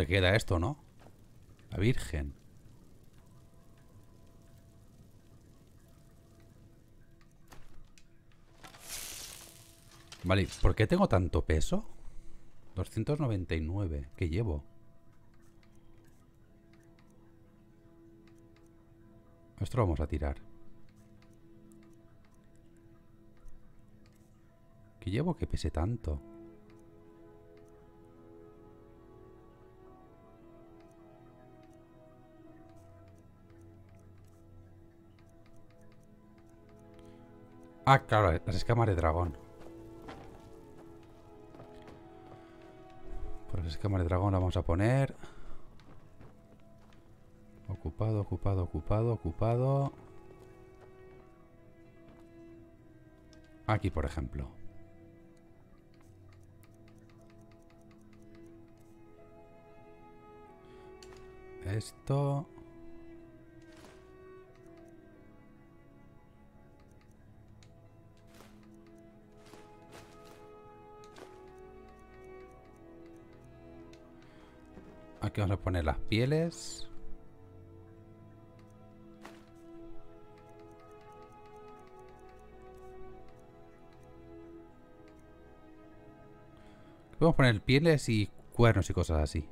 Queda esto, ¿no? La Virgen. Vale, ¿por qué tengo tanto peso? 299. ¿Qué llevo? Esto lo vamos a tirar. ¿Qué llevo que pese tanto? Ah, claro, las escamas de dragón. Por las escamas de dragón la vamos a poner. Ocupado, ocupado, ocupado, ocupado. Aquí, por ejemplo. Esto... Aquí vamos a poner las pieles. Podemos poner pieles y cuernos y cosas así.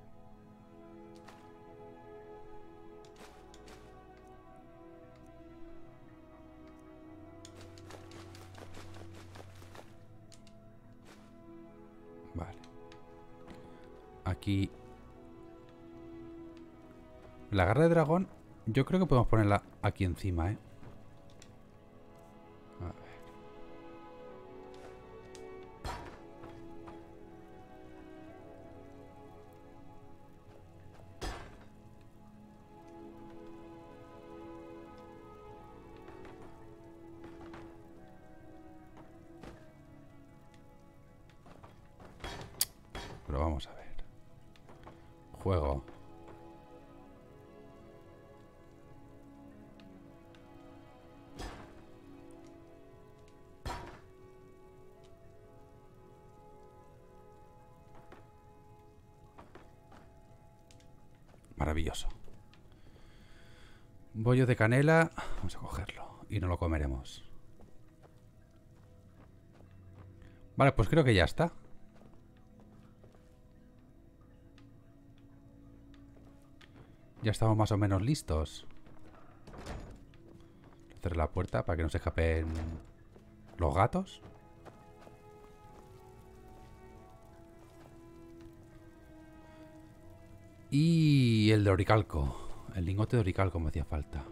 La garra de dragón, yo creo que podemos ponerla aquí encima, ¿eh? Canela. Vamos a cogerlo. Y no lo comeremos. Vale, pues creo que ya está. Ya estamos más o menos listos. Cerrar la puerta para que no se escapen los gatos. Y el de oricalco. El lingote de oricalco me hacía falta.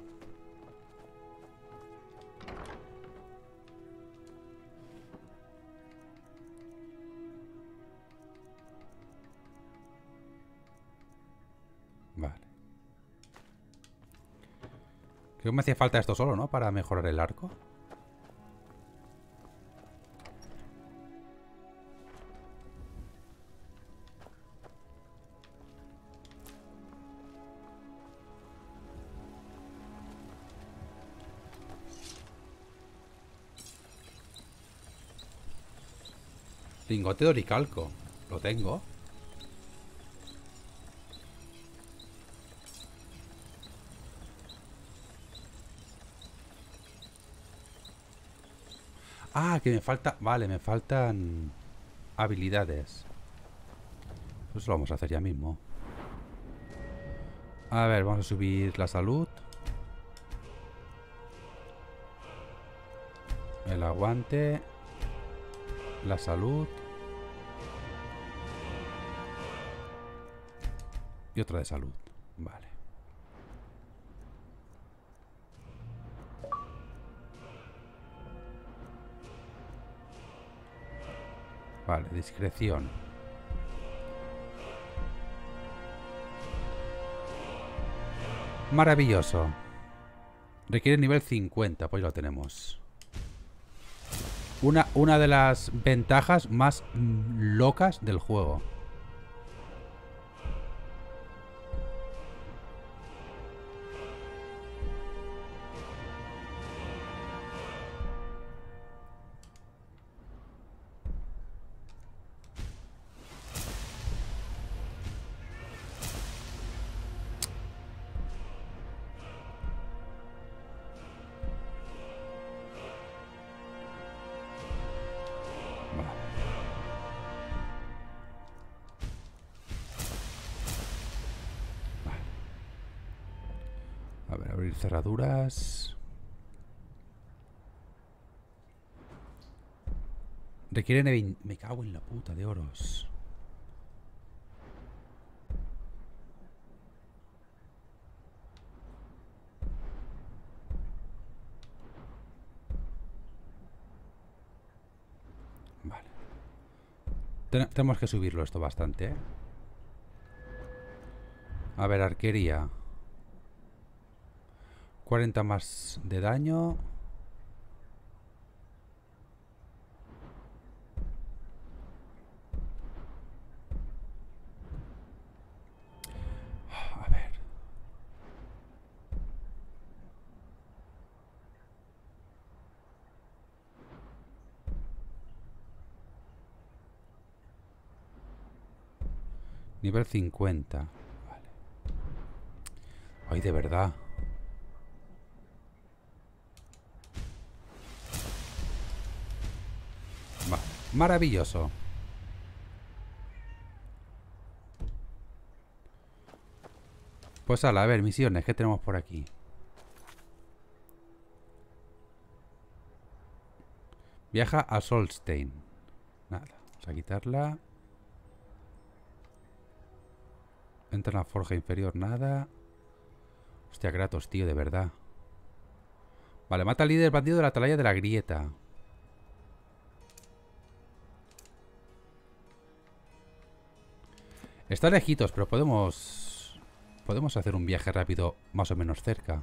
Creo que me hacía falta esto solo, ¿no? Para mejorar el arco. Lingote de oricalco. Lo tengo. Ah, que me falta... Vale, me faltan habilidades. Pues lo vamos a hacer ya mismo. A ver, vamos a subir la salud. El aguante. La salud. Y otra de salud. Vale. Discreción. Maravilloso. Requiere nivel 50, pues lo tenemos. Una, una de las ventajas más mm, locas del juego. Requieren... Me cago en la puta de oros. Vale. Ten- tenemos que subirlo esto bastante, ¿eh? A ver, arquería. 40 más de daño. A ver. Nivel 50. Vale. Ay, de verdad. Va, Maravilloso. Pues ala, a ver, misiones, ¿qué tenemos por aquí? Viaja a Solstein. Nada, vamos a quitarla. Entra en la forja inferior, nada. Hostia, Kratos, tío, de verdad. Vale, mata al líder bandido de la atalaya de la grieta. Está lejitos, pero podemos... Podemos hacer un viaje rápido más o menos cerca.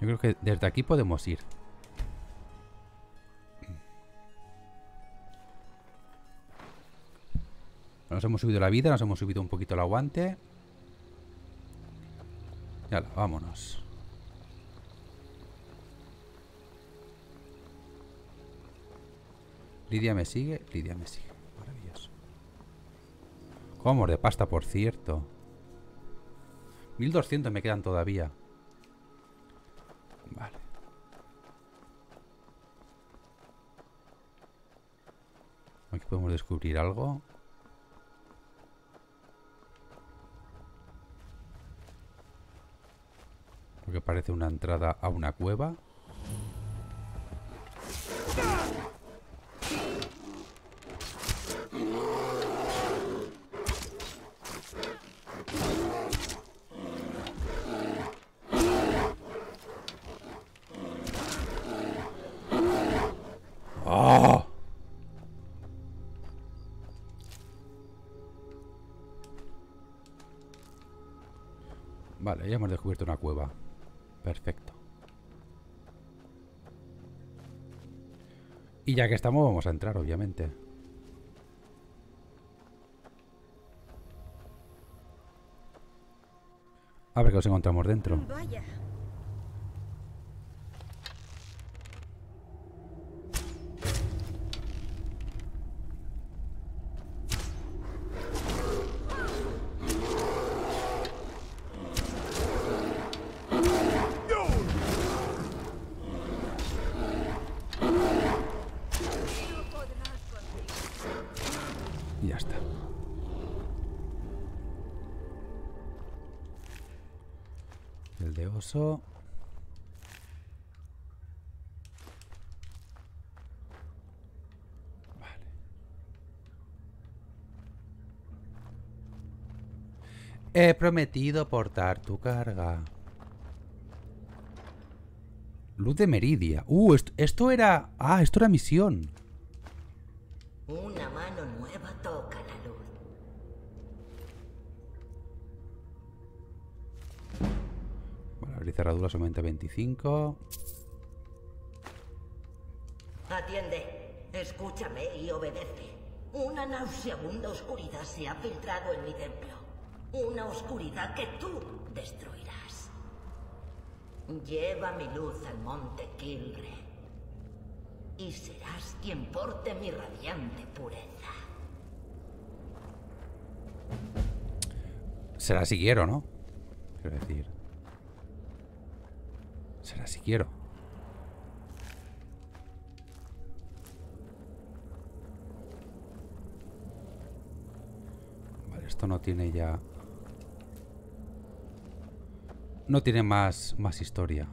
Yo creo que desde aquí podemos ir. Nos hemos subido la vida, nos hemos subido un poquito el aguante. Ya, vámonos. Lidia me sigue, Lidia me sigue. Maravilloso. Vamos, de pasta, por cierto. 1200 me quedan todavía. Vale. Aquí podemos descubrir algo. Lo que parece una entrada a una cueva. ¡Ah! Vale, ya hemos descubierto una cueva. Perfecto. Y ya que estamos, vamos a entrar, obviamente. A ver qué nos encontramos dentro. Vaya. No podrás conmigo. Y ya está. El de oso. Vale. He prometido portar tu carga. Luz de Meridia. Uh, esto, esto era... Ah, esto era misión. Una mano nueva toca la luz. Vale, abrir cerradura solamente 25. Atiende, escúchame y obedece. Una nauseabunda oscuridad se ha filtrado en mi templo. Una oscuridad que tú destruirás. Lleva mi luz al monte Kilgre. Y serás quien porte mi radiante pureza. Será si quiero, ¿no? Quiero decir. Será si quiero. Vale, esto no tiene ya... No tiene más, más historia.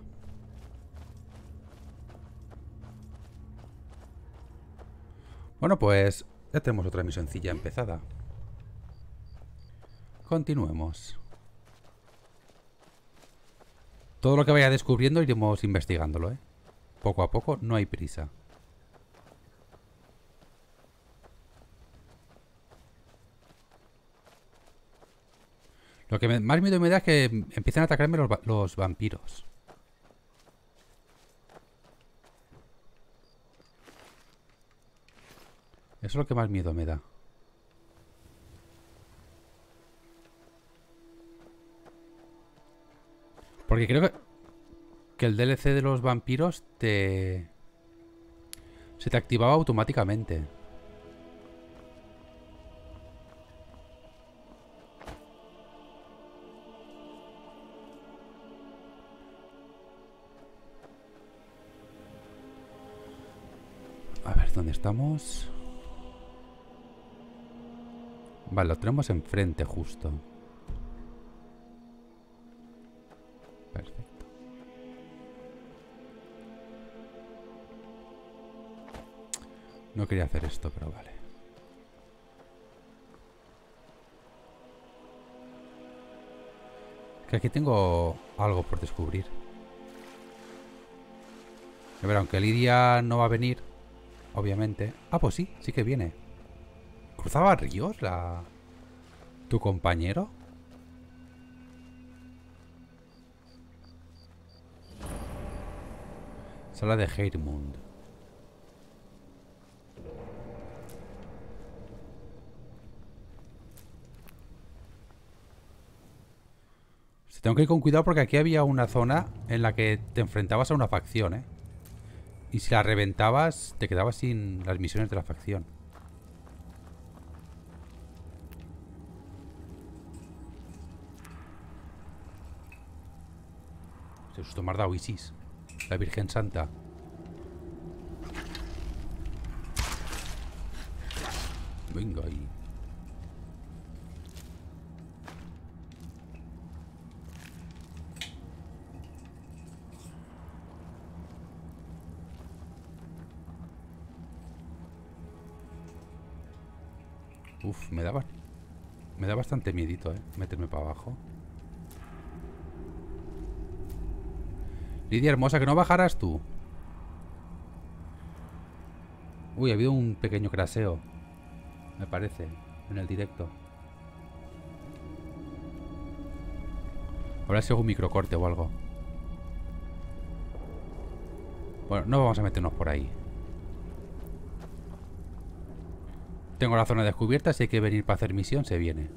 Bueno, pues ya tenemos otra misioncilla empezada. Continuemos. Todo lo que vaya descubriendo iremos investigándolo, ¿eh? Poco a poco, no hay prisa. Lo que más miedo me da es que empiecen a atacarme los, los vampiros. Eso es lo que más miedo me da. Porque creo que, que el DLC de los vampiros te... Se te activaba automáticamente. ¿Dónde estamos? Vale, lo tenemos enfrente justo. Perfecto. No quería hacer esto, pero vale. Que aquí tengo algo por descubrir. A ver, aunque Lidia no va a venir, obviamente. Ah, pues sí, sí que viene. ¿Cruzaba ríos la... tu compañero? Sala de Heirmund. Tengo que ir con cuidado porque aquí había una zona en la que te enfrentabas a una facción, ¿eh? Y si la reventabas, te quedabas sin las misiones de la facción. Se susto marda Isis, la Virgen Santa. Venga ahí. Me daba... Me da bastante miedito, ¿eh? Meterme para abajo. Lidia hermosa, que no bajarás tú. Uy, ha habido un pequeño craseo. Me parece. En el directo. Habrá sido un microcorte o algo. Bueno, no vamos a meternos por ahí. Tengo la zona descubierta, si hay que venir para hacer misión, se viene.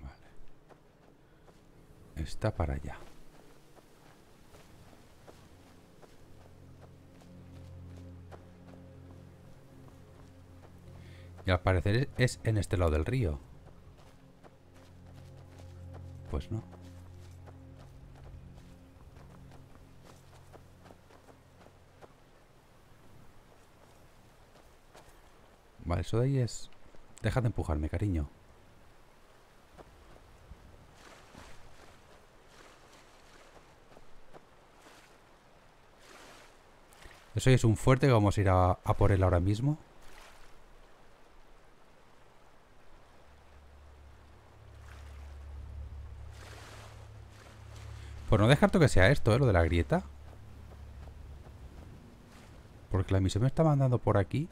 Vale. Está para allá. Y al parecer es en este lado del río. Pues no. Vale, eso de ahí es... Deja de empujarme, cariño. Eso es un fuerte que vamos a ir a, por él ahora mismo. Pues no descarto que sea esto, ¿eh? Lo de la grieta. Porque la misión me está mandando por aquí.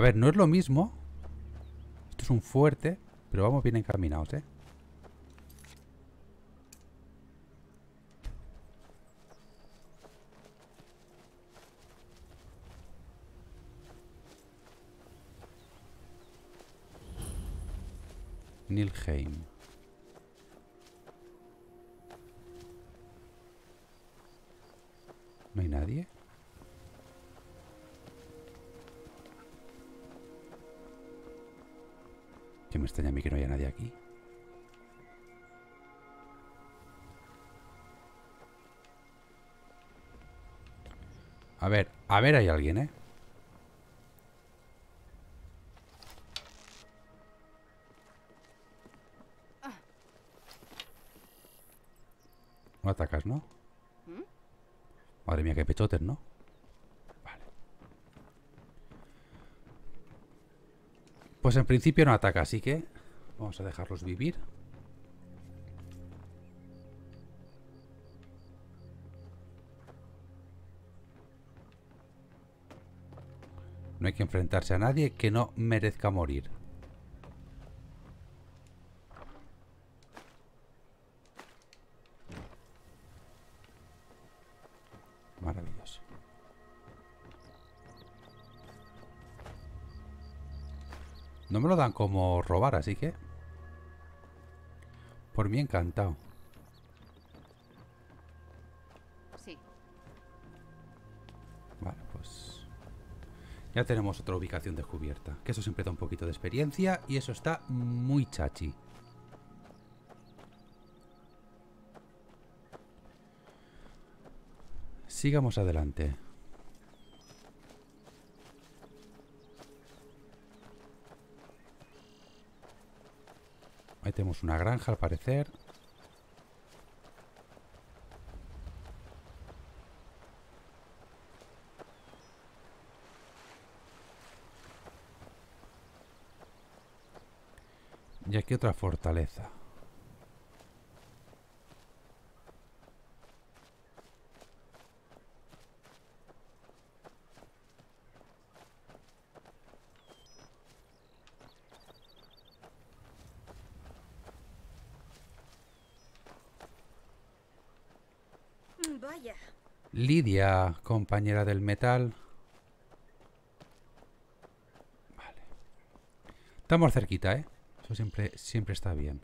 A ver, no es lo mismo. Esto es un fuerte, pero vamos bien encaminados, ¿eh? Nilheim. ¿No hay nadie? Me extraña a mí que no haya nadie aquí. A ver, a ver, hay alguien, ¿eh? No atacas, ¿no? ¿Mm? Madre mía, qué pechotes, ¿no? Pues en principio no ataca, así que vamos a dejarlos vivir. No hay que enfrentarse a nadie que no merezca morir. Lo dan como robar, así que... Por mí encantado. Sí. Vale, pues... Ya tenemos otra ubicación descubierta. Que eso siempre da un poquito de experiencia y eso está muy chachi. Sigamos adelante. Ahí tenemos una granja al parecer. Y aquí otra fortaleza. compañera del metal. Vale. Estamos cerquita, ¿eh? Eso siempre, siempre está bien.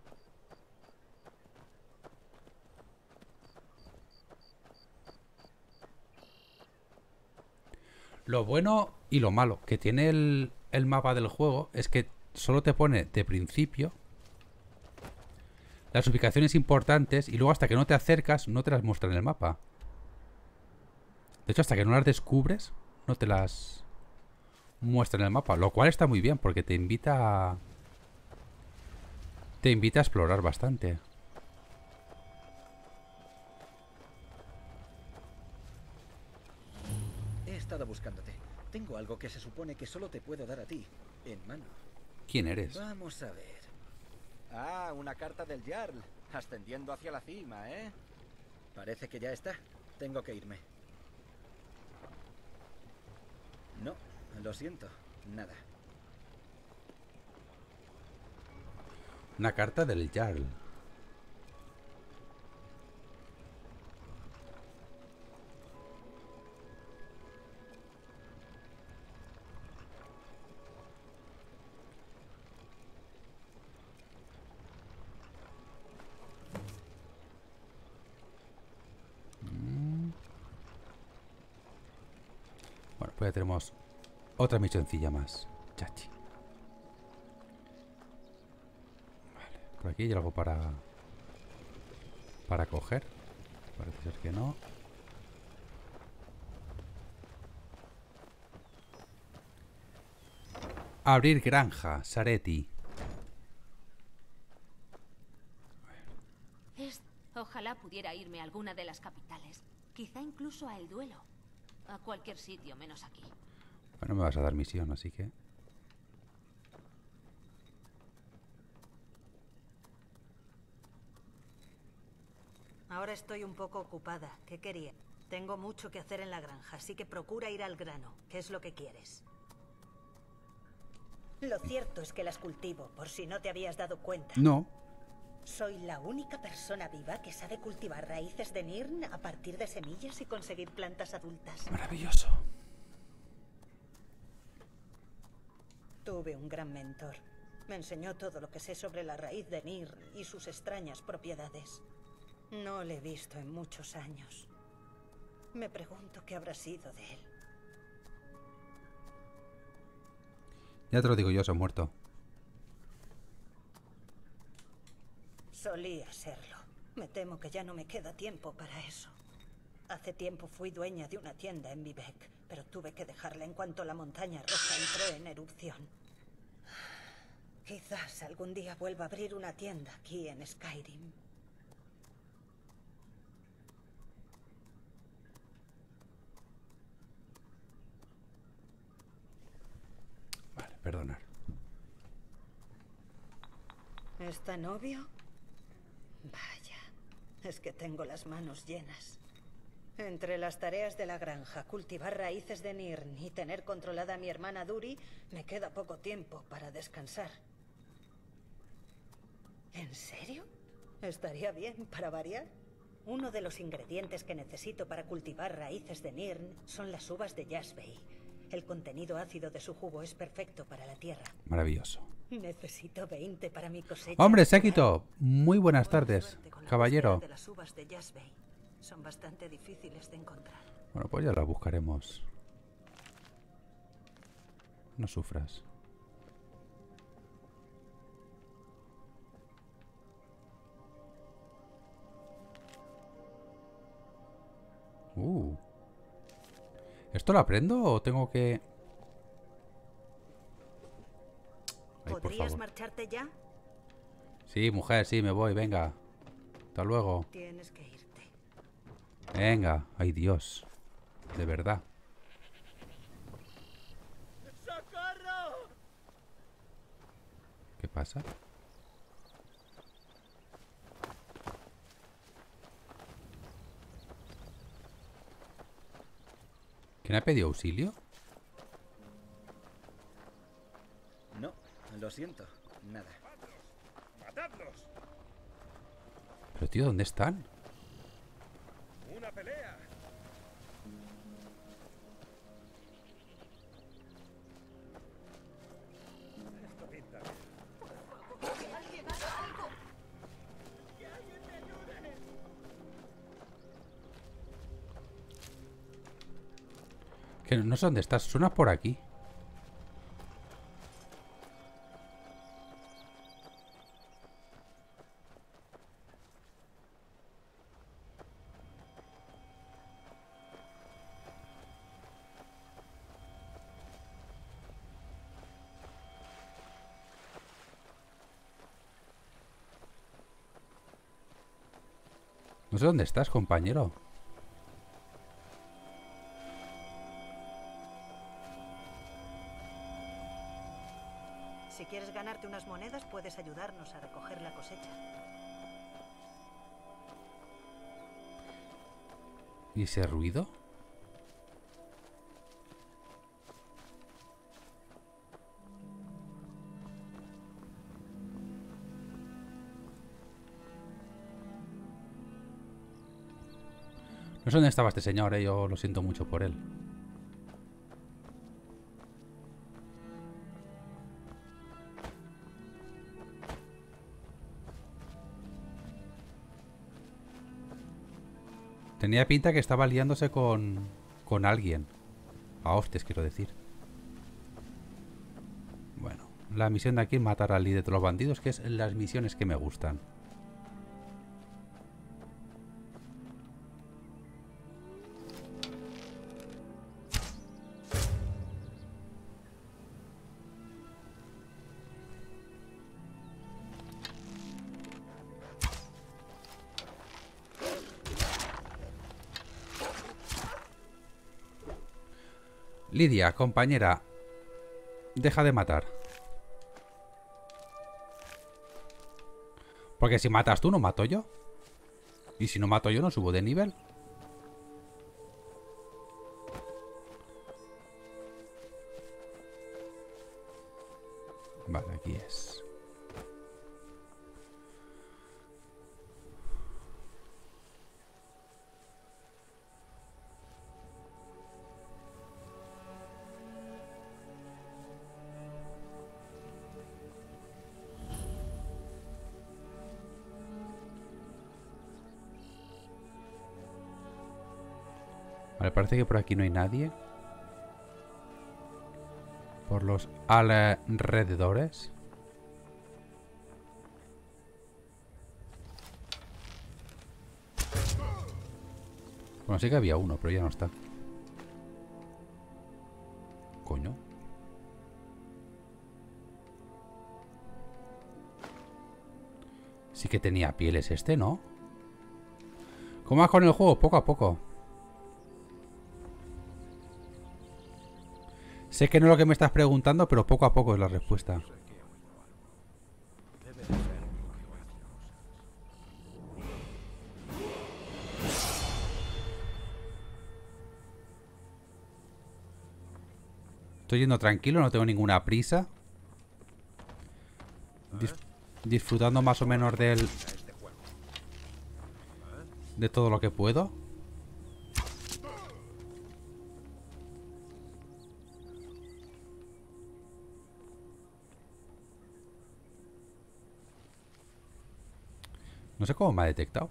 Lo bueno y lo malo que tiene el, el mapa del juego es que solo te pone de principio las ubicaciones importantes y luego hasta que no te acercas no te las muestra en el mapa. De hecho, hasta que no las descubres, no te las muestra en el mapa. Lo cual está muy bien porque te invita a... Te invita a explorar bastante. He estado buscándote. Tengo algo que se supone que solo te puedo dar a ti, en mano. ¿Quién eres? Vamos a ver. Ah, una carta del Jarl, ascendiendo hacia la cima, ¿eh? Parece que ya está. Tengo que irme. No, lo siento. Nada. Una carta del Jarl. Otra misioncilla más. Chachi. Vale, por aquí hay algo para... Para coger. Parece ser que no. Abrir granja, Sareti. Ojalá pudiera irme a alguna de las capitales. Quizá incluso a El Duelo. A cualquier sitio menos aquí. Bueno, me vas a dar misión, así que... Ahora estoy un poco ocupada. ¿Qué quería? Tengo mucho que hacer en la granja, así que procura ir al grano. ¿Qué es lo que quieres? Lo cierto es que las cultivo, por si no te habías dado cuenta. No. Soy la única persona viva que sabe cultivar raíces de Nirn a partir de semillas y conseguir plantas adultas. Maravilloso. Tuve un gran mentor. Me enseñó todo lo que sé sobre la raíz de Nirn y sus extrañas propiedades. No le he visto en muchos años. Me pregunto qué habrá sido de él. Ya te lo digo yo, se ha muerto. Solía serlo. Me temo que ya no me queda tiempo para eso. Hace tiempo fui dueña de una tienda en Vivek, pero tuve que dejarla en cuanto la montaña roja entró en erupción. Quizás algún día vuelva a abrir una tienda aquí en Skyrim. Vale, perdonar. ¿Está novio? Vaya, es que tengo las manos llenas. Entre las tareas de la granja, cultivar raíces de Nirn y tener controlada a mi hermana Duri, me queda poco tiempo para descansar. ¿En serio? Estaría bien para variar. Uno de los ingredientes que necesito para cultivar raíces de Nirn son las uvas de Jasbey. El contenido ácido de su jugo es perfecto para la tierra. Maravilloso. Necesito 20 para mi cosecha. Hombre, Séquito. Muy buenas tardes, caballero. De las uvas de Jasbey. Son bastante difíciles de encontrar. Bueno, pues ya las buscaremos. No sufras. Uh. ¿Esto lo aprendo o tengo que...? Ay, por ¿Podrías favor. marcharte ya? Sí, mujer, sí, me voy, venga. Hasta luego. Tienes que irte. Venga. Ay, Dios. De verdad. ¿Qué pasa? ¿Quién ha pedido auxilio? No, lo siento. Nada. ¡Matadlos! Pero tío, ¿dónde están? ¡Una pelea! Que no sé dónde estás. Suena por aquí. No sé dónde estás, compañero. ¿Y ese ruido? No sé dónde estaba este señor, eh, yo lo siento mucho por él. Tenía pinta que estaba liándose con, con alguien. A hostias, quiero decir. Bueno, la misión de aquí es matar al líder de los bandidos, que es las misiones que me gustan. Lidia, compañera, deja de matar. Porque si matas tú, no mato yo. Y si no mato yo, no subo de nivel. Parece que por aquí no hay nadie. Por los alrededores. Bueno, sí que había uno, pero ya no está. Coño. Sí que tenía pieles este, ¿no? ¿Cómo vas con el juego? Poco a poco. Sé que no es lo que me estás preguntando, pero poco a poco es la respuesta. Estoy yendo tranquilo, no tengo ninguna prisa. Dis- disfrutando más o menos del... De todo lo que puedo. No sé cómo me ha detectado.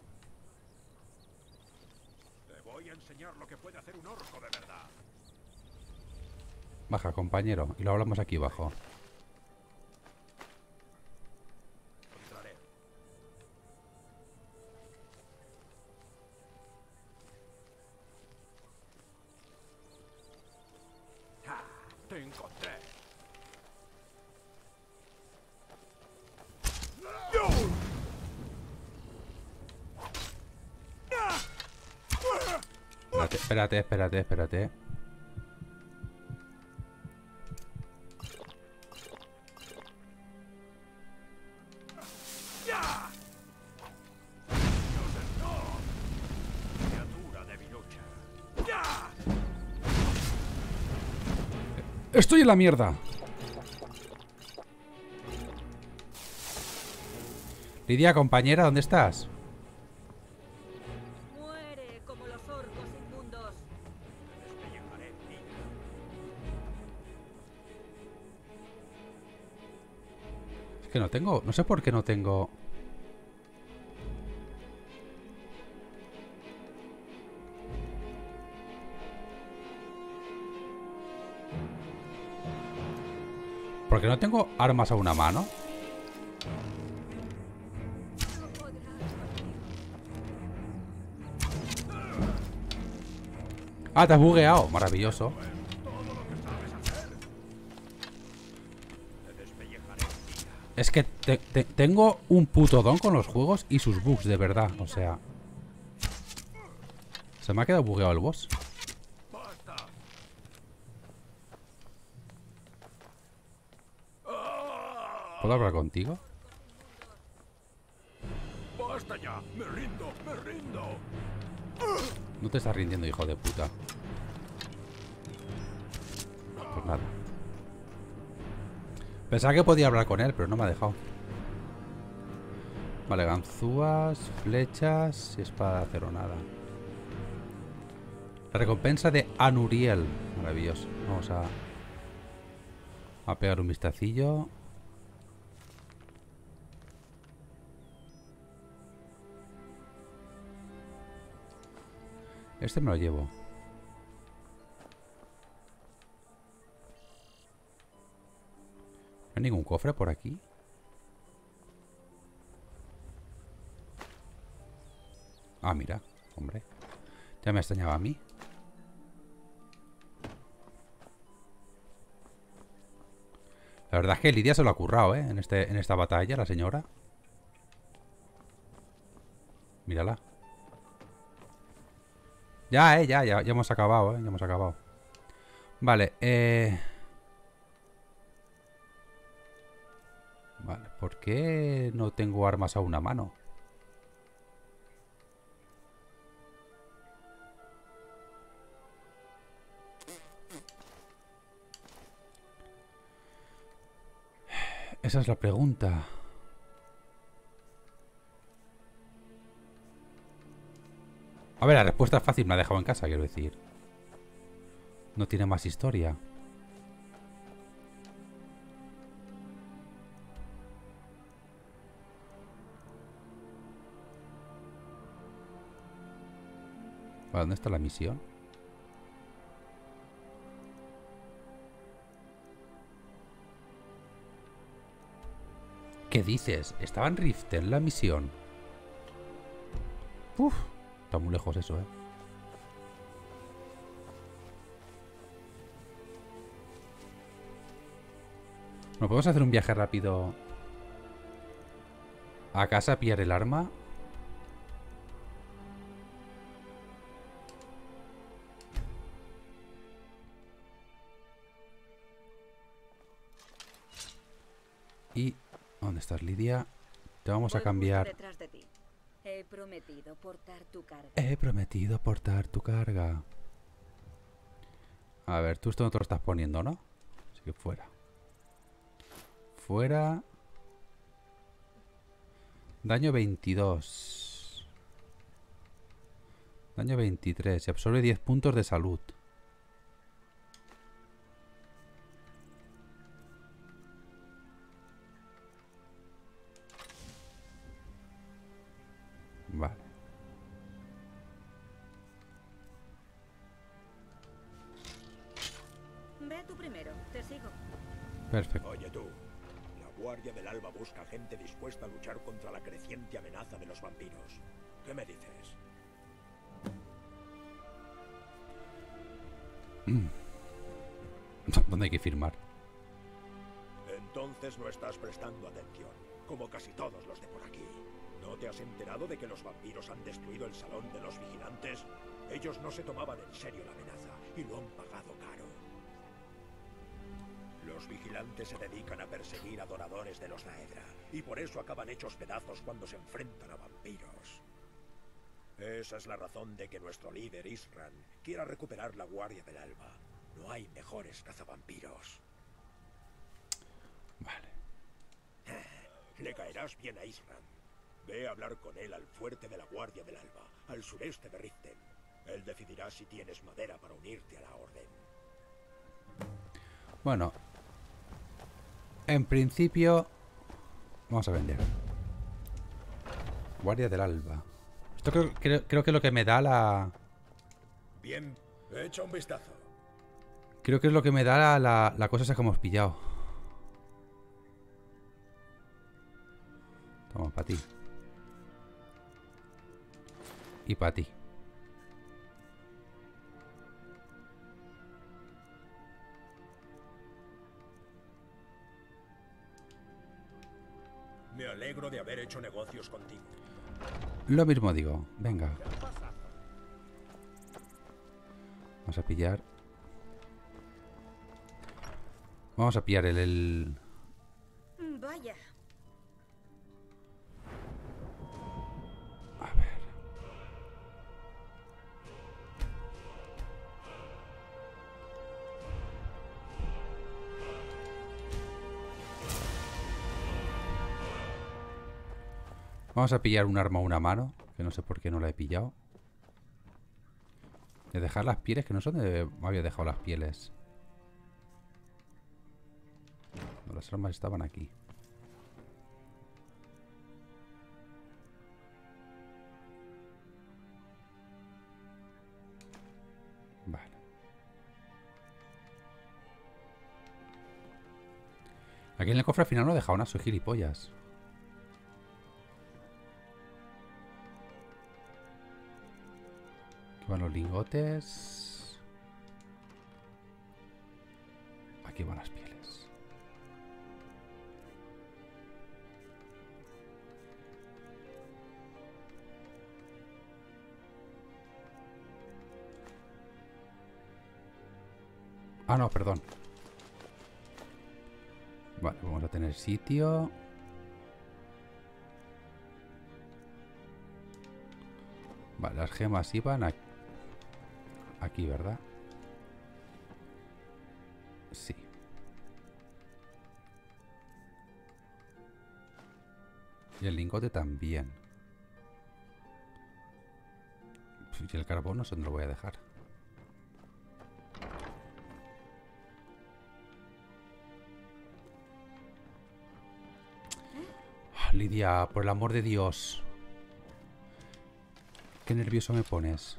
Te voy a enseñar lo que puede hacer un orco de verdad. Baja, compañero. Y lo hablamos aquí abajo. Espérate, espérate, espérate. ¡Estoy en la mierda! Lidia, compañera, ¿dónde estás? no tengo. No sé por qué no tengo... Porque no tengo armas a una mano. Ah, te has bugueado. Maravilloso. Es que te- te- tengo un puto don con los juegos y sus bugs, de verdad. O sea... Se me ha quedado bugueado el boss. ¿Puedo hablar contigo? ¡Basta ya! ¡Me rindo! ¡Me rindo! No te estás rindiendo, hijo de puta. Pues nada. Pensaba que podía hablar con él, pero no me ha dejado. Vale, ganzúas, flechas y espada de acero, nada. La recompensa de Anuriel. Maravilloso. Vamos a... A pegar un vistacillo. Este me lo llevo. Hay ningún cofre por aquí? Ah, mira, hombre. Ya me extrañaba a mí. La verdad es que Lidia se lo ha currado, ¿eh? En, este, en esta batalla, la señora. Mírala. Ya, eh, ya, ya, ya hemos acabado, eh. Ya hemos acabado. Vale, eh... Vale, ¿por qué no tengo armas a una mano? Esa es la pregunta. A ver, la respuesta es fácil, me ha dejado en casa, quiero decir. No tiene más historia. ¿Dónde está la misión? ¿Qué dices? ¿Estaba en Riften la misión? Uf, está muy lejos eso, ¿eh? ¿No podemos hacer un viaje rápido a casa a pillar el arma? Y... ¿Dónde estás, Lidia? Te vamos a Voy cambiar... detrás de ti. He prometido portar tu carga. He prometido portar tu carga. A ver, tú esto no te lo estás poniendo, ¿no? Así que fuera. Fuera. Daño 22. Daño 23. Y absorbe 10 puntos de salud. Cuando se enfrentan a vampiros. Esa es la razón de que nuestro líder Isran quiera recuperar la Guardia del Alba. No hay mejores cazavampiros. Vale. Le caerás bien a Isran. Ve a hablar con él al fuerte de la Guardia del Alba, al sureste de Riften. Él decidirá si tienes madera para unirte a la Orden. Bueno. En principio... Vamos a vender. Guardia del Alba. Esto creo, creo, que es lo que me da la... Bien, he hecho un vistazo. Creo que es lo que me da la, la, la cosa esa que hemos pillado. Toma, para ti. Y para ti. Me alegro de haber hecho negocios contigo. Lo mismo digo. Venga. Vamos a pillar. Vamos a pillar el... el... Vaya. Vamos a pillar un arma a una mano, que no sé por qué no la he pillado. De dejar las pieles, que no sé dónde había dejado las pieles. Las armas estaban aquí. Vale. Aquí en el cofre al final no he dejado una, soy gilipollas. Van los lingotes. Aquí van las pieles. Ah, no, perdón. Vale, vamos a tener sitio. Vale, las gemas iban aquí. Aquí, ¿verdad? Sí. Y el lingote también. Y el carbón no dónde lo voy a dejar. Ah, Lidia, por el amor de Dios. Qué nervioso me pones.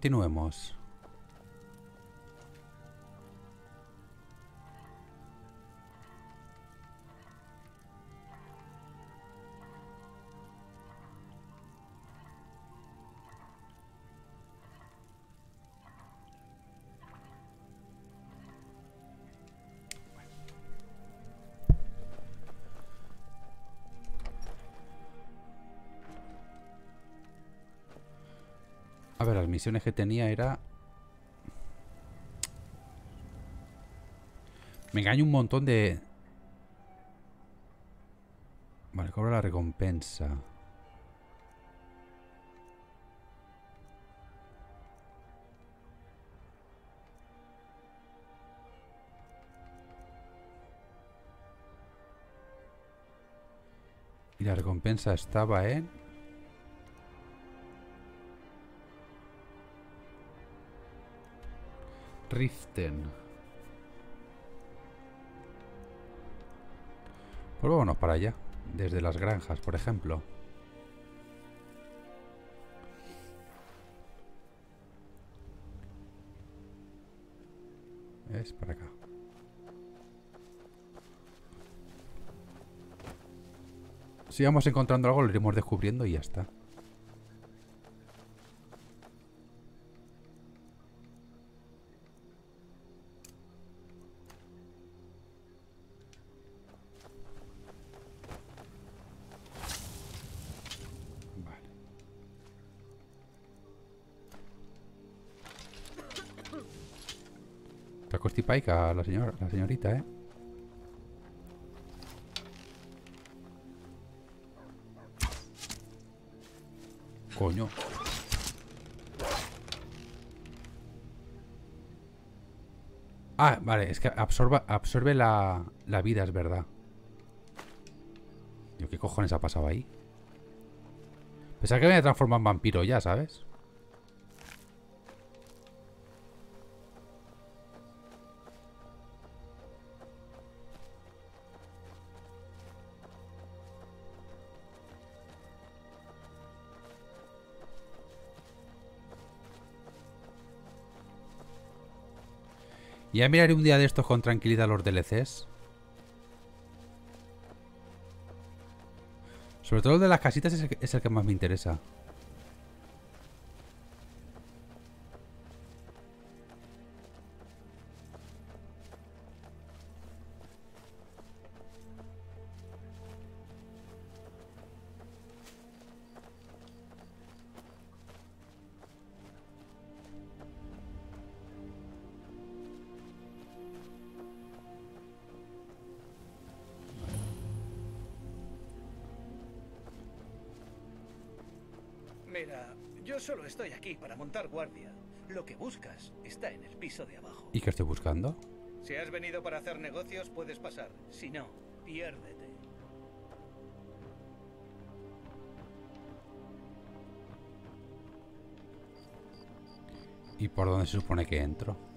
Continuemos. Misiones que tenía era... Me engaño un montón de... Vale, cobra la recompensa. Y la recompensa estaba en... Riften. Pues vámonos para allá. Desde las granjas, por ejemplo. Es para acá. Si vamos encontrando algo, lo iremos descubriendo y ya está. La, señora, la señorita, ¿eh? Coño. Ah, vale, es que absorba, absorbe la, la vida, es verdad. Yo, ¿Qué cojones ha pasado ahí? Pensaba que me había transformado en vampiro ya, ¿sabes? Ya miraré un día de estos con tranquilidad los DLCs. Sobre todo el de las casitas es el, que, es el que más me interesa. Yo solo estoy aquí para montar guardia. Lo que buscas está en el piso de abajo. ¿Y qué estoy buscando? Si has venido para hacer negocios, puedes pasar. Si no, piérdete. ¿Y por dónde se supone que entro?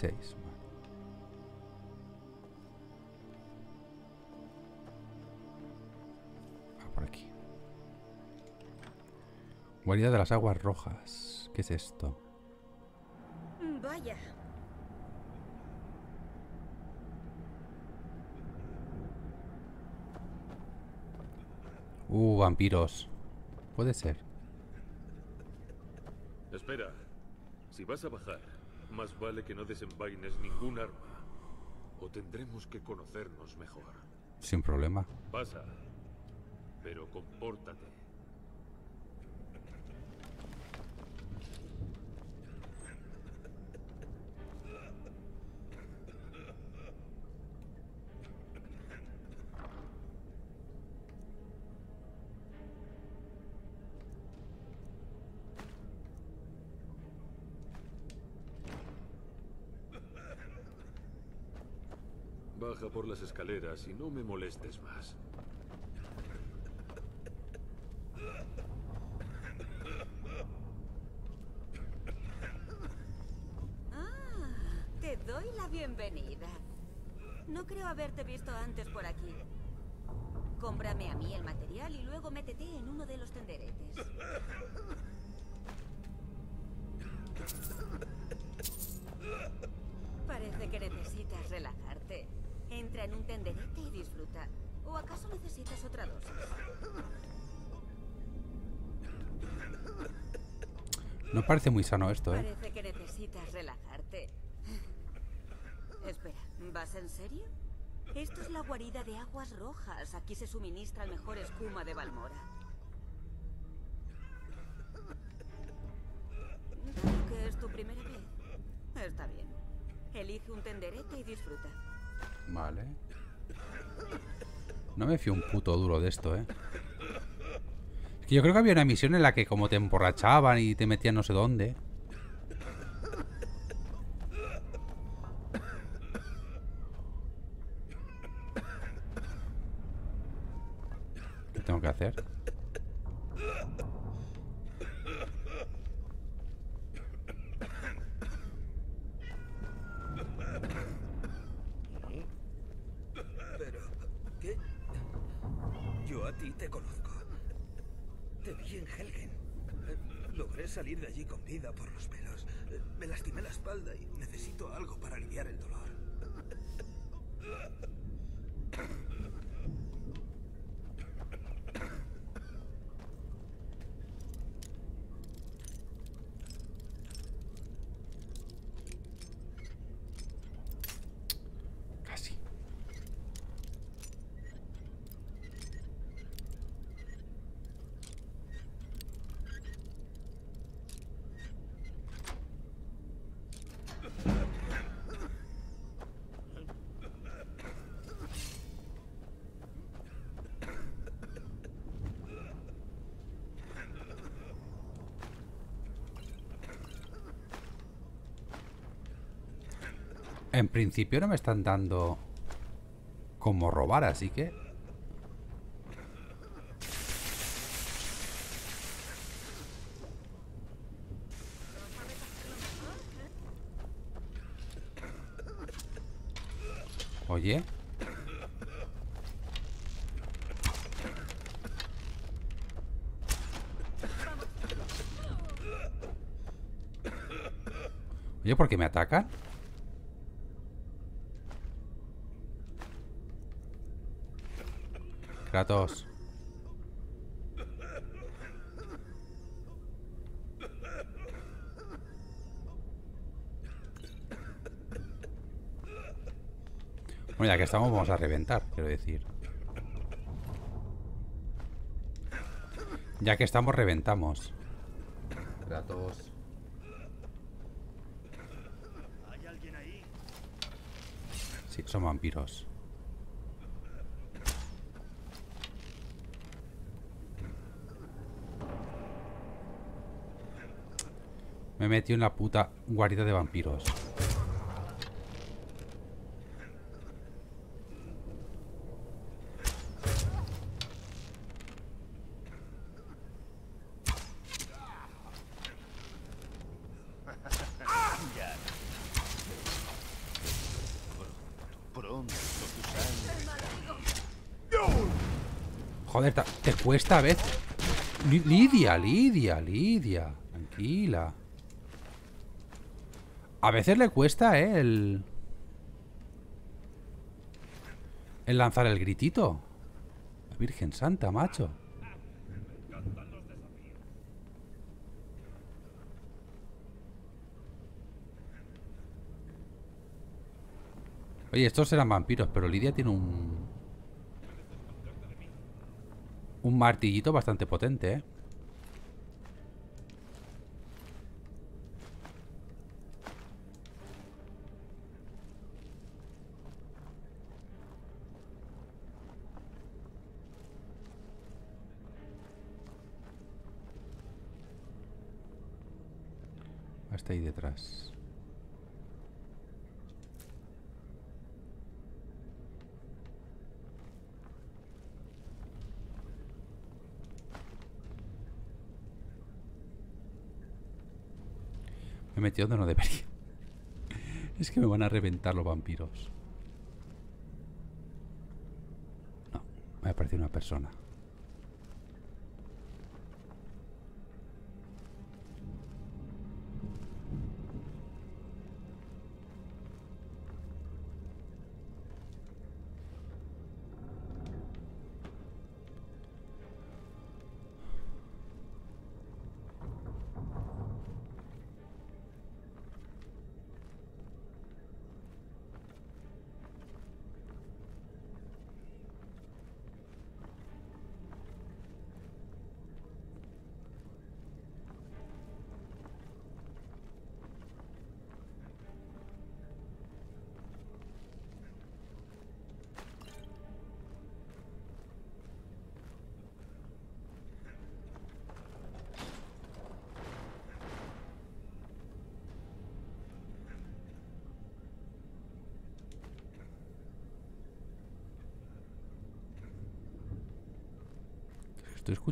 16. Vale. Ah, por aquí. Guarida de las aguas rojas. ¿Qué es esto? Vaya. Uh, vampiros. Puede ser. Espera. Si vas a bajar, más vale que no desenvaines ningún arma. O tendremos que conocernos mejor. Sin problema. Pasa. Pero compórtate. Baja por las escaleras y no me molestes más. Ah, te doy la bienvenida. No creo haberte visto antes por aquí. Cómprame a mí el material y luego métete en uno de los tenderetes. Acaso necesitas otra dosis? No parece muy sano esto, ¿eh? Parece que necesitas relajarte. Espera, ¿vas en serio? Esto es la guarida de aguas rojas. Aquí se suministra el mejor espuma de Balmora. Dado que es tu primera vez. Está bien. Elige un tenderete y disfruta. Vale. No me fío un puto duro de esto, ¿eh? Es que yo creo que había una misión en la que como te emborrachaban y te metían no sé dónde. ¿Qué tengo que hacer? Salir de allí con vida por los pelos. Eh, Me lastimé la espalda y necesito algo para aliviar el dolor. Principio no me están dando como robar, así que... Oye. Oye, ¿por qué me atacan? Kratos. Bueno, ya que estamos, vamos a reventar, quiero decir. Ya que estamos, reventamos. Kratos. ¿Hay alguien ahí? Sí, son vampiros. Me he metido en la puta guarida de vampiros. Joder, te cuesta a veces. Li- Lidia, Lidia, Lidia. Tranquila. A veces le cuesta, ¿eh? El... El lanzar el gritito. La Virgen Santa, macho. Oye, estos eran vampiros, pero Lidia tiene un... Un martillito bastante potente, ¿eh? Hasta ahí detrás. Me he metido donde no debería. Es que me van a reventar los vampiros. No, me ha parecido una persona.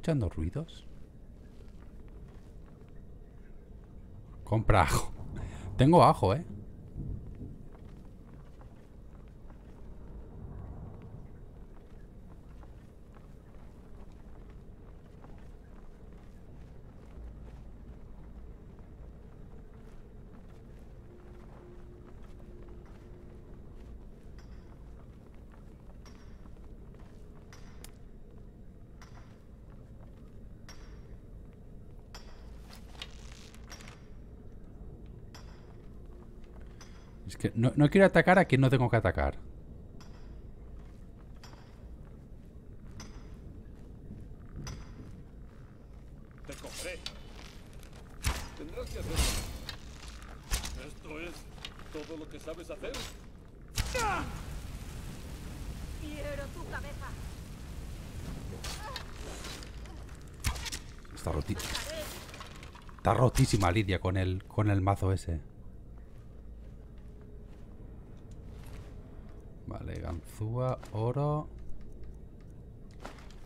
Escuchando ruidos. Compra ajo. Tengo ajo, ¿eh? Es que no, no quiero atacar a quien no tengo que atacar. Te cogeré. Tendrás que hacerlo. ¿Esto es todo lo que sabes hacer? Quiero tu cabeza. Está roti Está rotísima Lidia con el, con el mazo ese. Vale, ganzúa, oro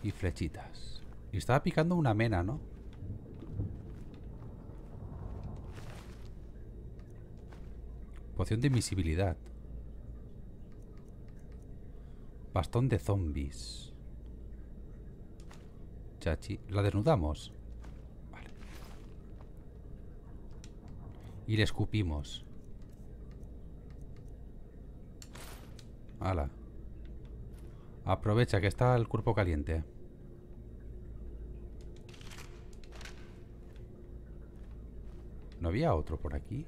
y flechitas. Y estaba picando una mena, ¿no? Poción de invisibilidad. Bastón de zombies. Chachi. ¿La desnudamos? Vale. Y le escupimos. Hala. Aprovecha que está el cuerpo caliente. ¿No había otro por aquí?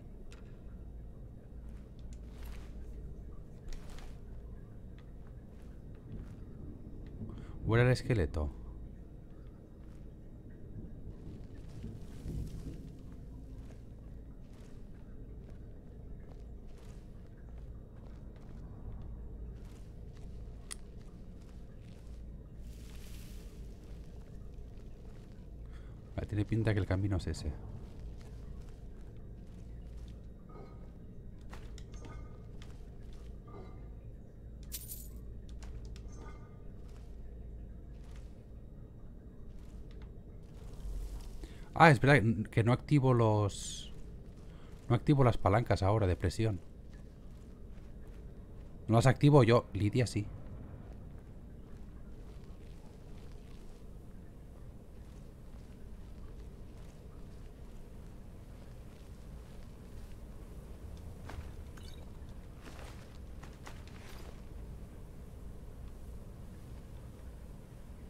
¿O era el esqueleto? Vale, tiene pinta que el camino es ese. Ah, es verdad que no activo los... No activo las palancas ahora de presión. No las activo yo, Lidia sí.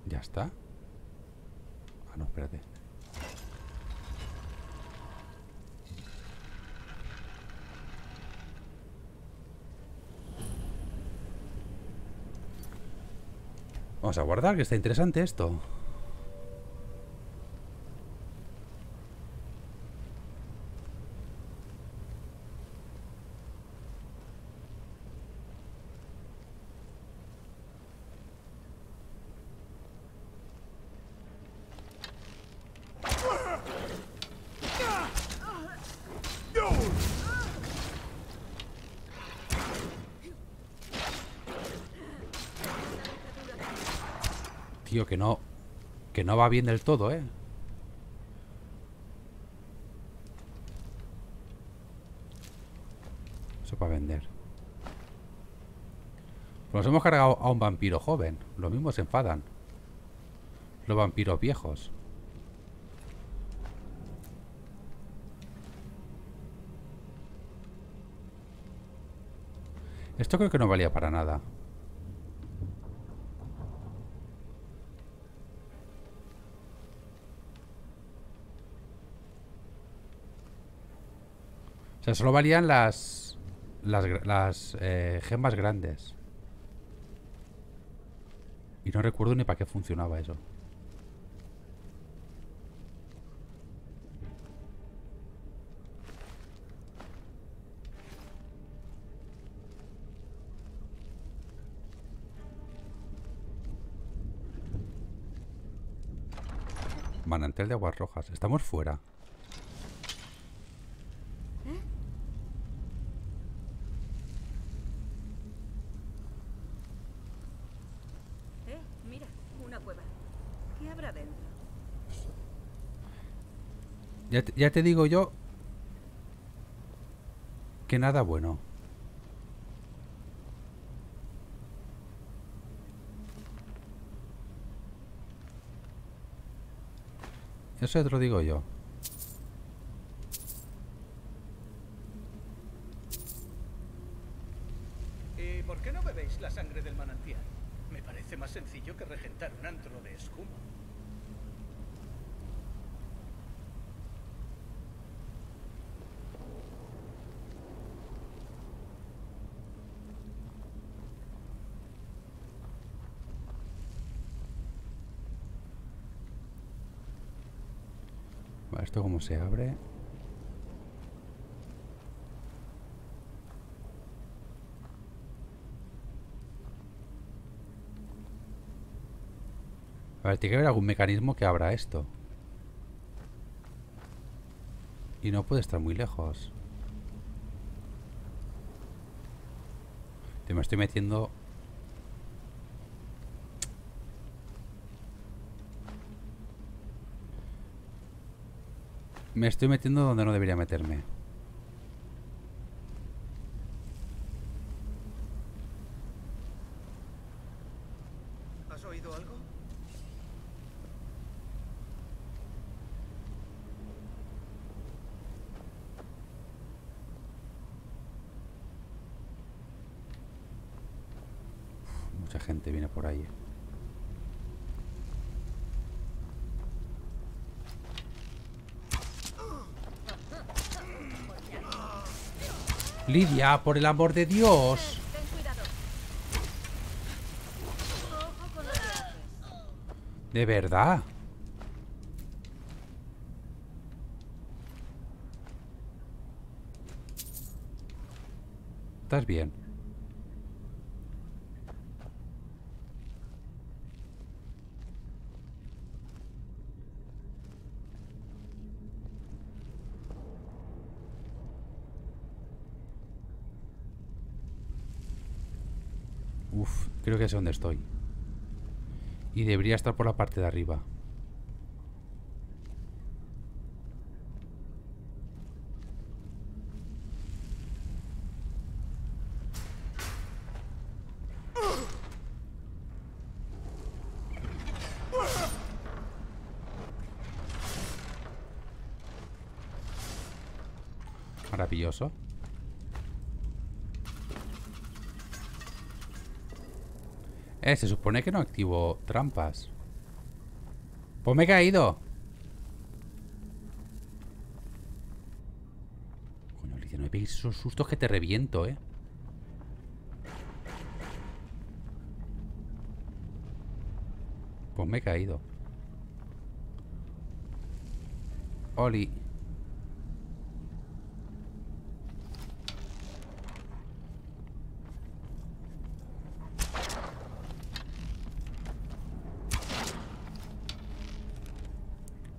Ya está. Ah, no, espérate. Vamos a guardar, que está interesante esto. Que no... Que no va bien del todo, ¿eh? Eso para vender. Pues nos hemos cargado a un vampiro joven. Lo mismo se enfadan. Los vampiros viejos. Esto creo que no valía para nada. O sea, solo valían las... Las, las eh, gemas grandes. Y no recuerdo ni para qué funcionaba eso. Manantel de aguas rojas. Estamos fuera. Eh, mira, una cueva. ¿Qué habrá dentro? Ya te, digo yo que nada bueno. Eso te lo digo yo. ¿Y por qué no bebéis la sangre del manantial? Me parece más sencillo que regentar un antro de escuma. Vale, esto cómo se abre. A ver, tiene que haber algún mecanismo que abra esto. Y no puede estar muy lejos. Te me estoy metiendo... Me estoy metiendo donde no debería meterme. ¿Has oído algo? Mucha gente viene por ahí. Lidia, por el amor de Dios. De verdad. ¿Estás bien? Uf, creo que sé dónde estoy. Y debería estar por la parte de arriba. Maravilloso. Se supone que no activo trampas. Pues me he caído. Coño, Lidia, no me pegues esos sustos que te reviento, eh. Pues me he caído. Oli.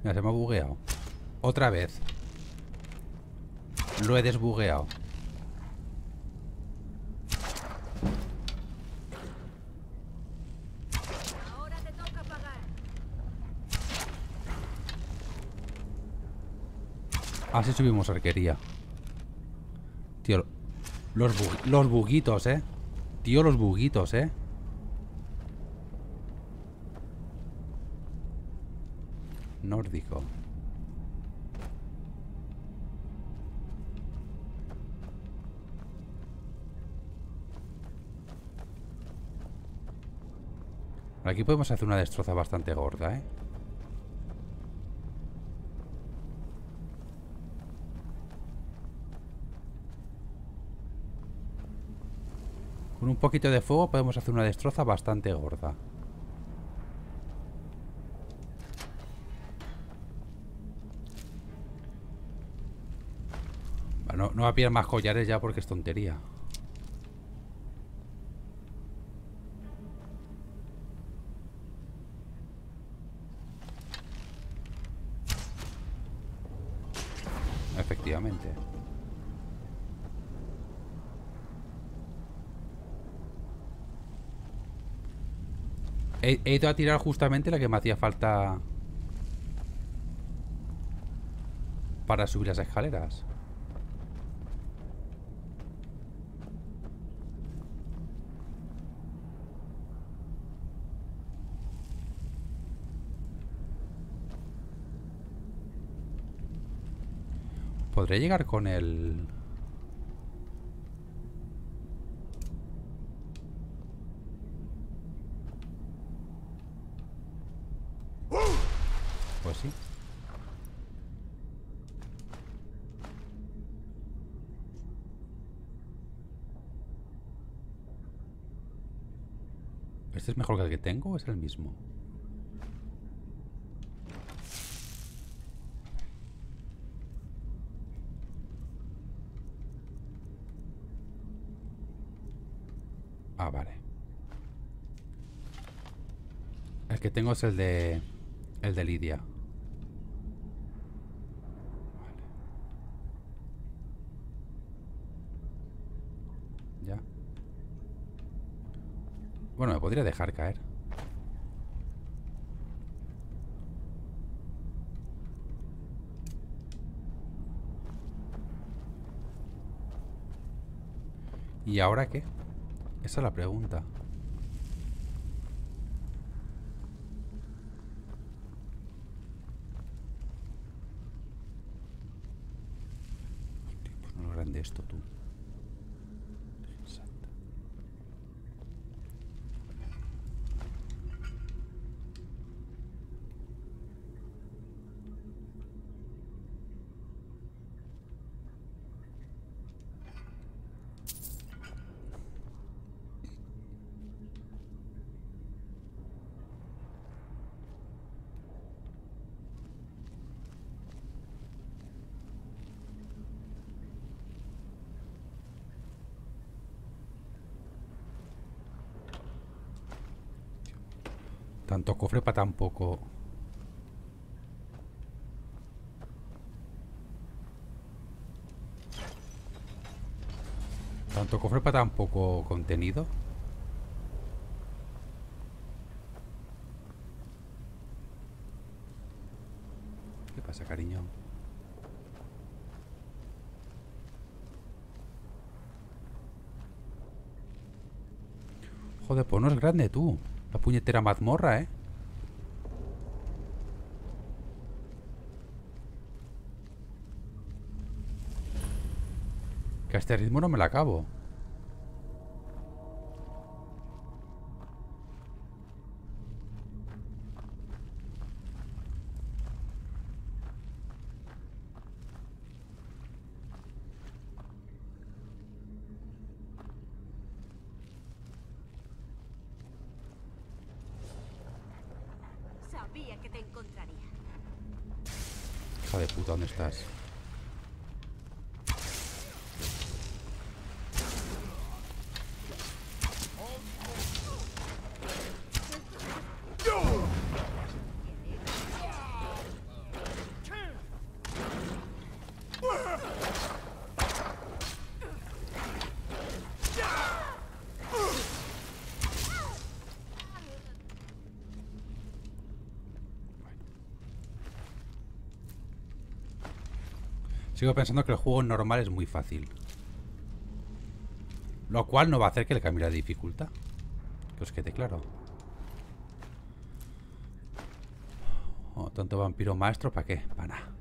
Mira, se me ha bugueado. Otra vez. Lo he desbugueado. Así subimos arquería. Tío, los, bu- los buguitos, eh. Tío, los buguitos, eh. Aquí podemos hacer una destroza bastante gorda, ¿eh? Con un poquito de fuego podemos hacer una destroza bastante gorda. Va a pillar más collares ya porque es tontería. Efectivamente. He, he ido a tirar justamente la que me hacía falta para subir las escaleras. ¿Podré llegar con el...? Pues sí. ¿Este es mejor que el que tengo o es el mismo? Ah, vale. El que tengo es el de... El de Lidia. Ya. Bueno, me podría dejar caer. ¿Y ahora qué? Esa es la pregunta. Hostia, pues no Tanto cofre para tan poco. Tanto cofre para tan poco contenido. ¿Qué pasa, cariño? Joder, pues no es grande tú. La puñetera mazmorra, ¿eh? Que a este ritmo no me la acabo. Sabía que te encontraría. Hija de puta, ¿dónde estás? Sigo pensando que el juego normal es muy fácil. Lo cual no va a hacer que le cambie la dificultad. Que os quede claro. Oh, tanto vampiro maestro, ¿para qué? Para nada.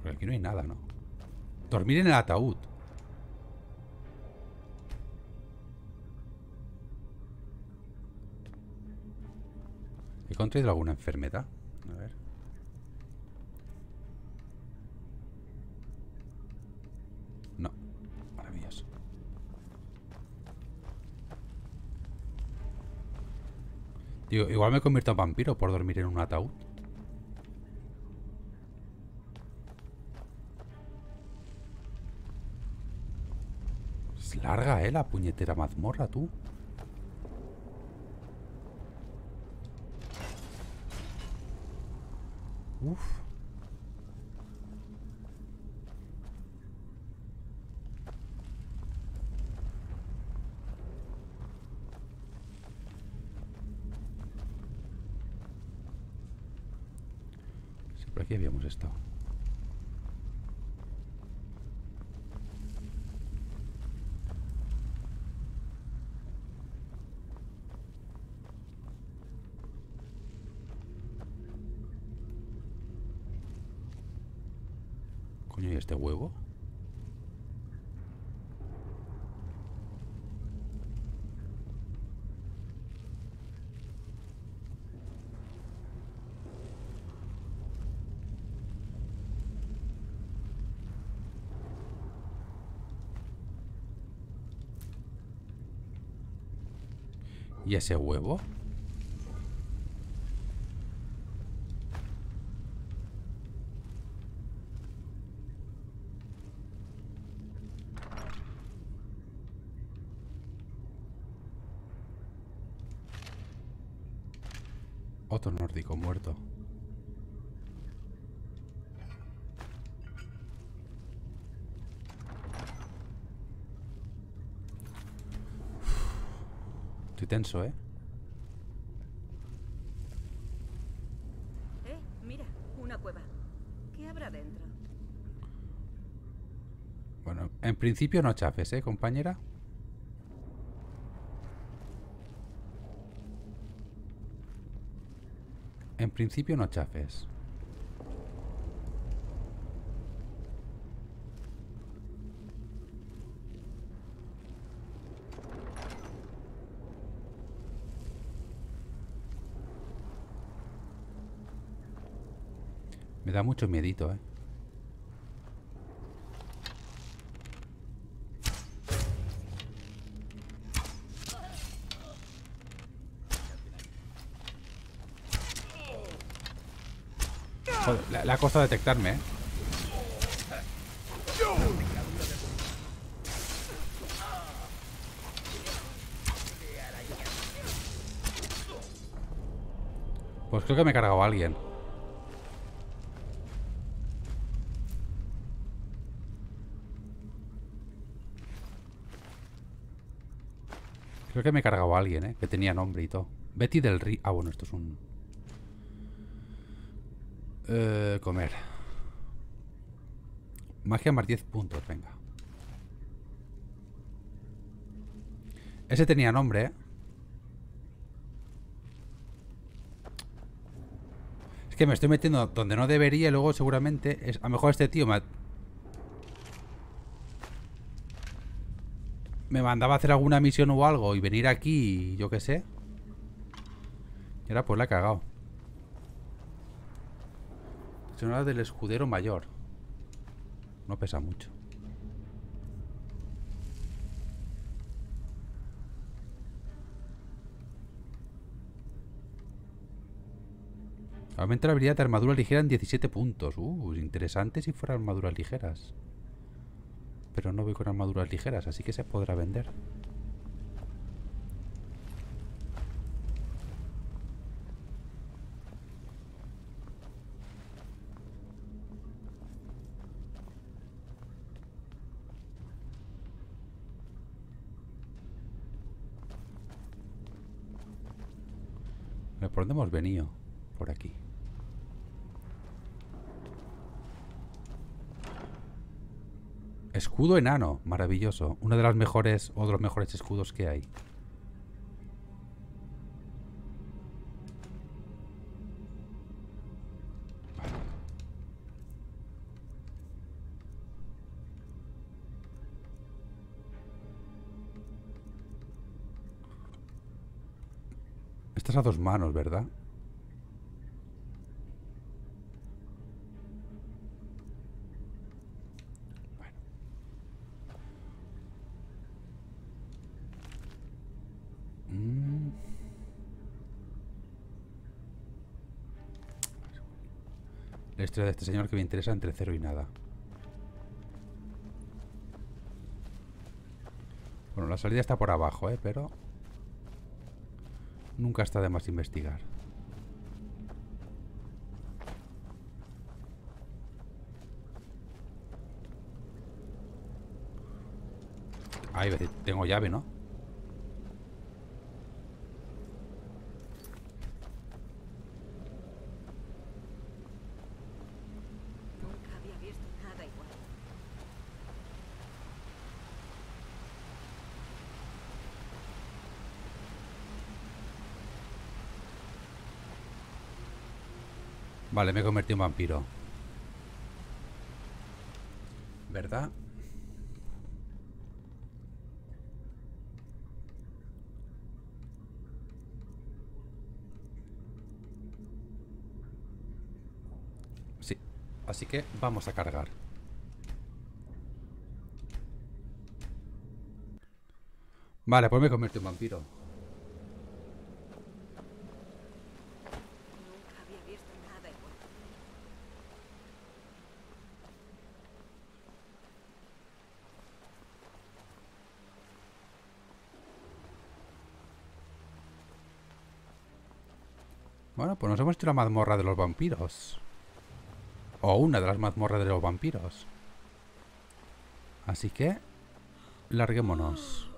Porque aquí no hay nada, ¿no? Dormir en el ataúd. ¿He contraído alguna enfermedad? A ver. No. Maravilloso. Digo, igual me convierto en vampiro por dormir en un ataúd. Es larga, ¿eh? La puñetera mazmorra, tú. Uf. Sí, por aquí habíamos estado. Coño, ¿y este huevo? ¿Y ese huevo? Otro nórdico muerto. Tenso, ¿eh? Eh, mira, una cueva. ¿Qué habrá dentro? Bueno, en principio no chafes, ¿eh, compañera? En principio no chafes. Da mucho miedito, ¿eh? Le, le ha costado detectarme, ¿eh? Pues creo que me he cargado a alguien. Creo que me he cargado a alguien, ¿eh? Que tenía nombre y todo. Betty del Río. Ah, bueno, esto es un... Eh, comer. Magia más 10 puntos, venga. Ese tenía nombre, ¿eh? Es que me estoy metiendo donde no debería y luego seguramente... Es, a lo mejor este tío me... ha- Me mandaba a hacer alguna misión o algo y venir aquí yo qué sé. Y ahora pues la he cagado. Sonora del escudero mayor. No pesa mucho. Aumenta la habilidad de armadura ligera en 17 puntos. Uh, interesante si fuera armaduras ligeras. Pero no voy con armaduras ligeras, así que se podrá vender. ¿Por dónde hemos venido? Por aquí. Escudo enano, maravilloso. Uno de las mejores o de los mejores escudos que hay. Estás a dos manos, ¿verdad? Mm. La historia de este señor que me interesa entre cero y nada. Bueno, la salida está por abajo, ¿eh? Pero... Nunca está de más investigar. Ahí, tengo llave, ¿no? Nunca había visto nada igual. Vale, me he convertido en vampiro. ¿Verdad? Sí. Así que vamos a cargar. Vale, pues me convierto en vampiro. Pues nos hemos hecho la mazmorra de los vampiros. O una de las mazmorras de los vampiros. Así que... Larguémonos.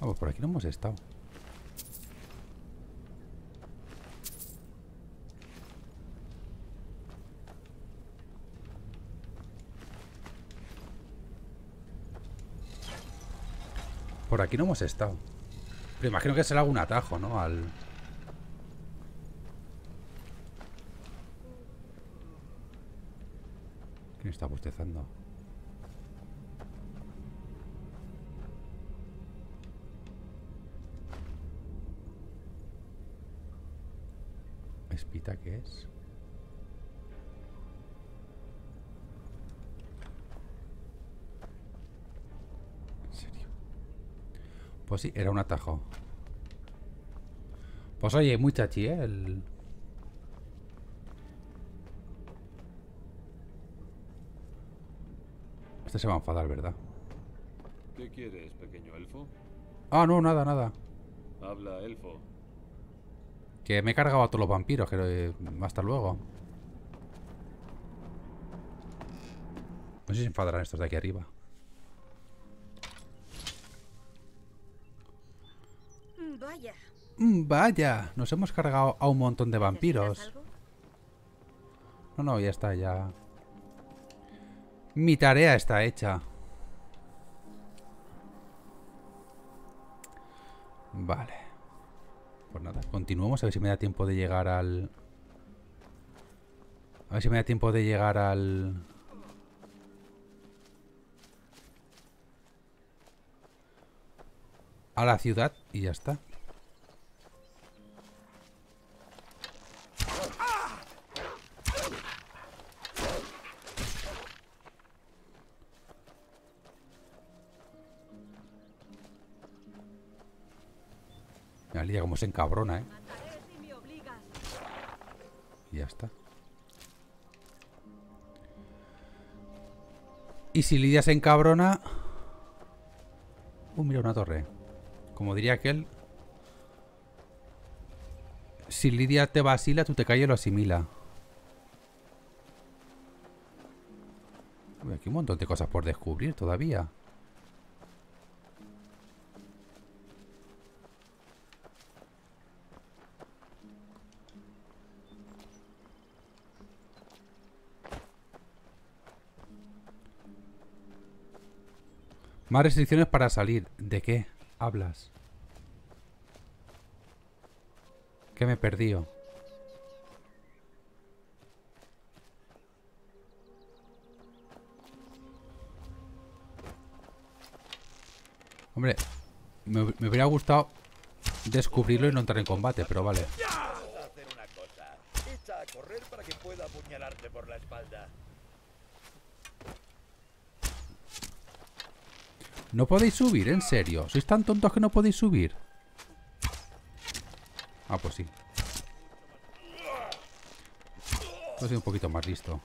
Vamos, por aquí no hemos estado. Por aquí no hemos estado. Pero imagino que será algún atajo, ¿no? Al... ¿Quién está bostezando? ¿Espita qué es? Pues sí, era un atajo. Pues oye, muy chachi, ¿eh? El... Este se va a enfadar, ¿verdad? ¿Qué quieres, pequeño elfo? Ah, no, nada, nada. Habla, elfo. Que me he cargado a todos los vampiros, que eh, hasta luego. No sé si se enfadarán estos de aquí arriba. Vaya. Mm, Vaya, nos hemos cargado a un montón de vampiros. No, no, ya está, ya. Mi tarea está hecha. Vale. Pues nada, continuemos a ver si me da tiempo de llegar al... A ver si me da tiempo de llegar al... A la ciudad y ya está. Mira, Lidia, como se encabrona, ¿eh? Y ya está. Y si Lidia se encabrona... Uh, mira, una torre. Como diría aquel... Si Lidia te vacila, tú te calles y lo asimila. Aquí un montón de cosas por descubrir todavía. Más restricciones para salir. ¿De qué hablas? ¿Qué me he perdido? Hombre, me, me hubiera gustado descubrirlo y no entrar en combate, pero vale. Vamos a hacer una cosa. Echa a correr para que pueda apuñalarte por la espalda. No podéis subir, en serio. ¿Sois tan tontos que no podéis subir? Ah, pues sí. Pues soy un poquito más listo.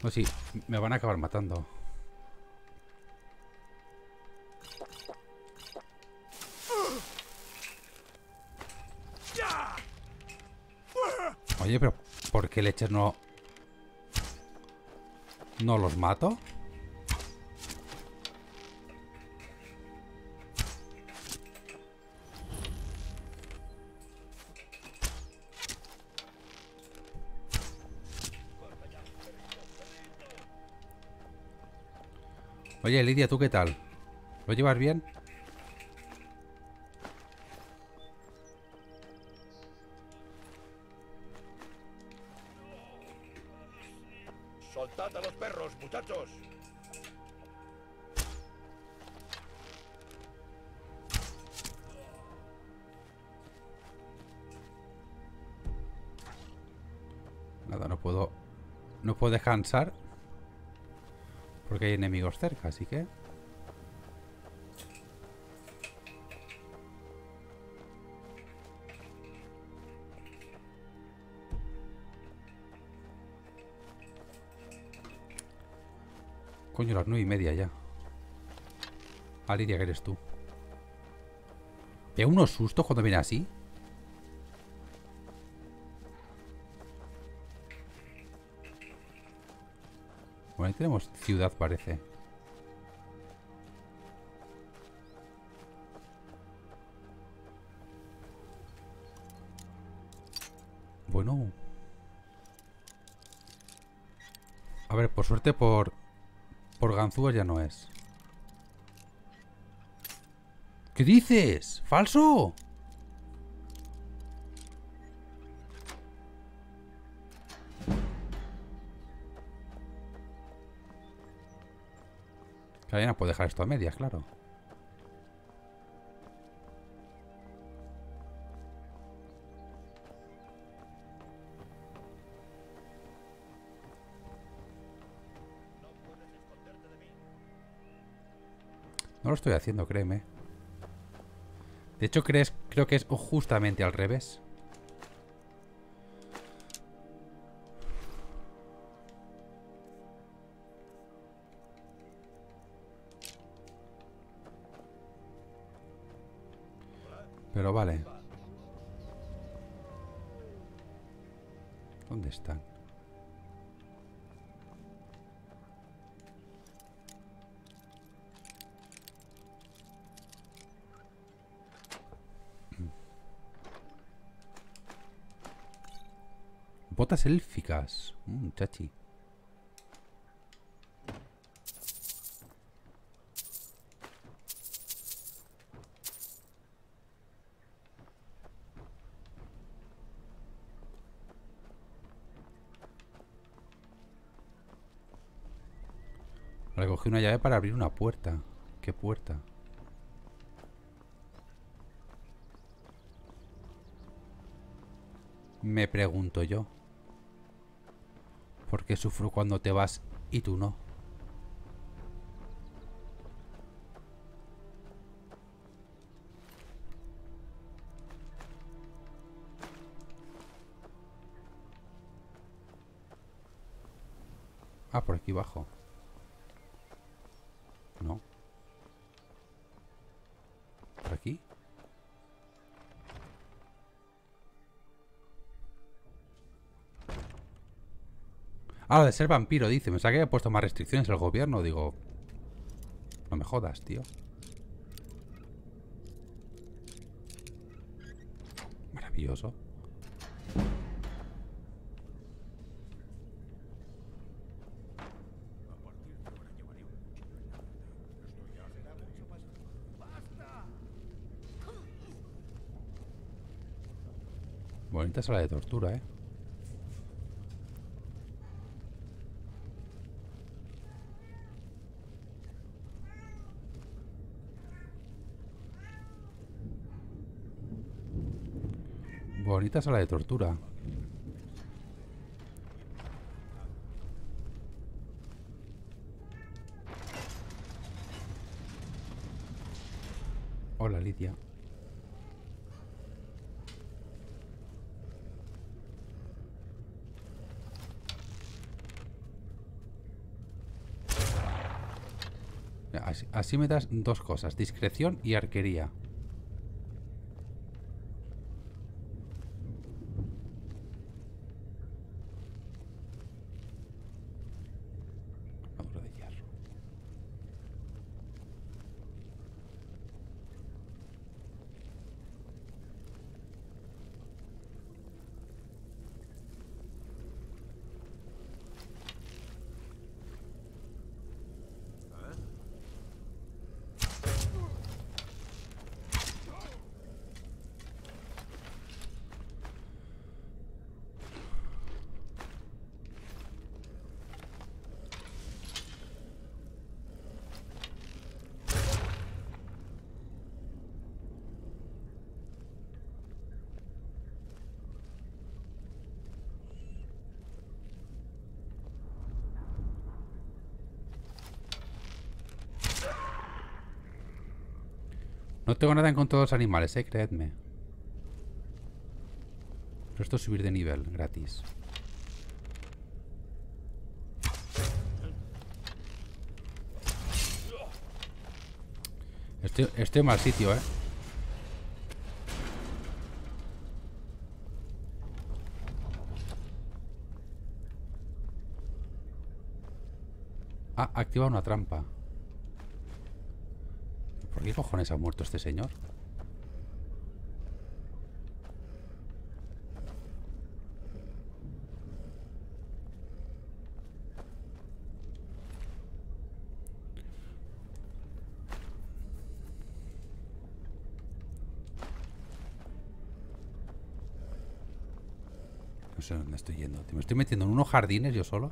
Pues sí, me van a acabar matando. Qué leches no... ¿No los mato? Oye, Lidia, ¿tú qué tal? ¿Lo llevas bien? Puedo descansar. Porque hay enemigos cerca, así que... Coño, las nueve y media ya. Lidia, que eres tú. Pega unos sustos cuando viene así. Ahí tenemos ciudad, parece. Bueno. A ver, por suerte por... Por ganzúas ya no es. ¿Qué dices? ¡Falso! Ya no puedo dejar esto a medias, claro. No lo estoy haciendo, créeme. De hecho, crees, creo que es justamente al revés. Pero vale. ¿Dónde están? Botas élficas. Mm, chachi. Una llave para abrir una puerta. ¿Qué puerta? Me pregunto yo. ¿Por qué sufro cuando te vas y tú no? Ah, por aquí abajo. Ah, de ser vampiro, dice. Me sabe que puesto más restricciones el gobierno. Digo... No me jodas, tío. Maravilloso. Bonita sala de tortura, ¿eh? Bonita sala de tortura. Hola, Lidia. Así, así, me das dos cosas, discreción y arquería. tengo nada en contra de los animales, eh, creedme. Pero esto es subir de nivel, gratis. Estoy, estoy en mal sitio, eh. Ah, activa una trampa. ¿Por qué cojones ha muerto este señor? No sé dónde estoy yendo. Me estoy metiendo en unos jardines yo solo.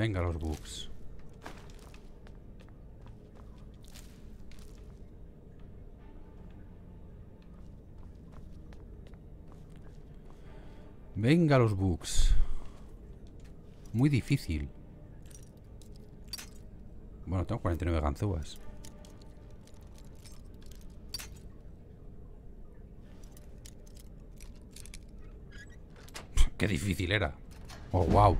Venga los bugs. Venga los bugs. Muy difícil. Bueno, tengo 49 ganzúas. [LAUGHS] Qué difícil era. Oh, wow.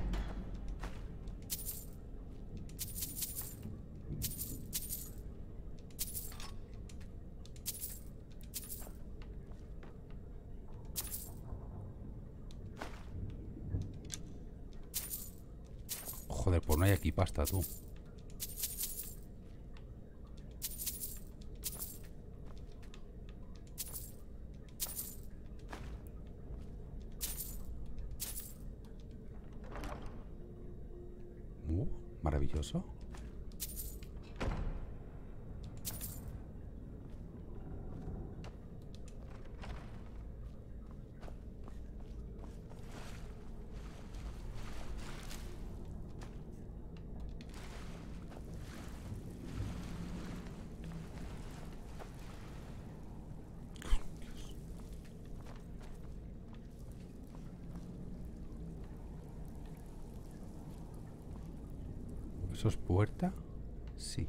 Hay aquí pasta, tú. Uh, maravilloso. ¿Eso es puerta? Sí.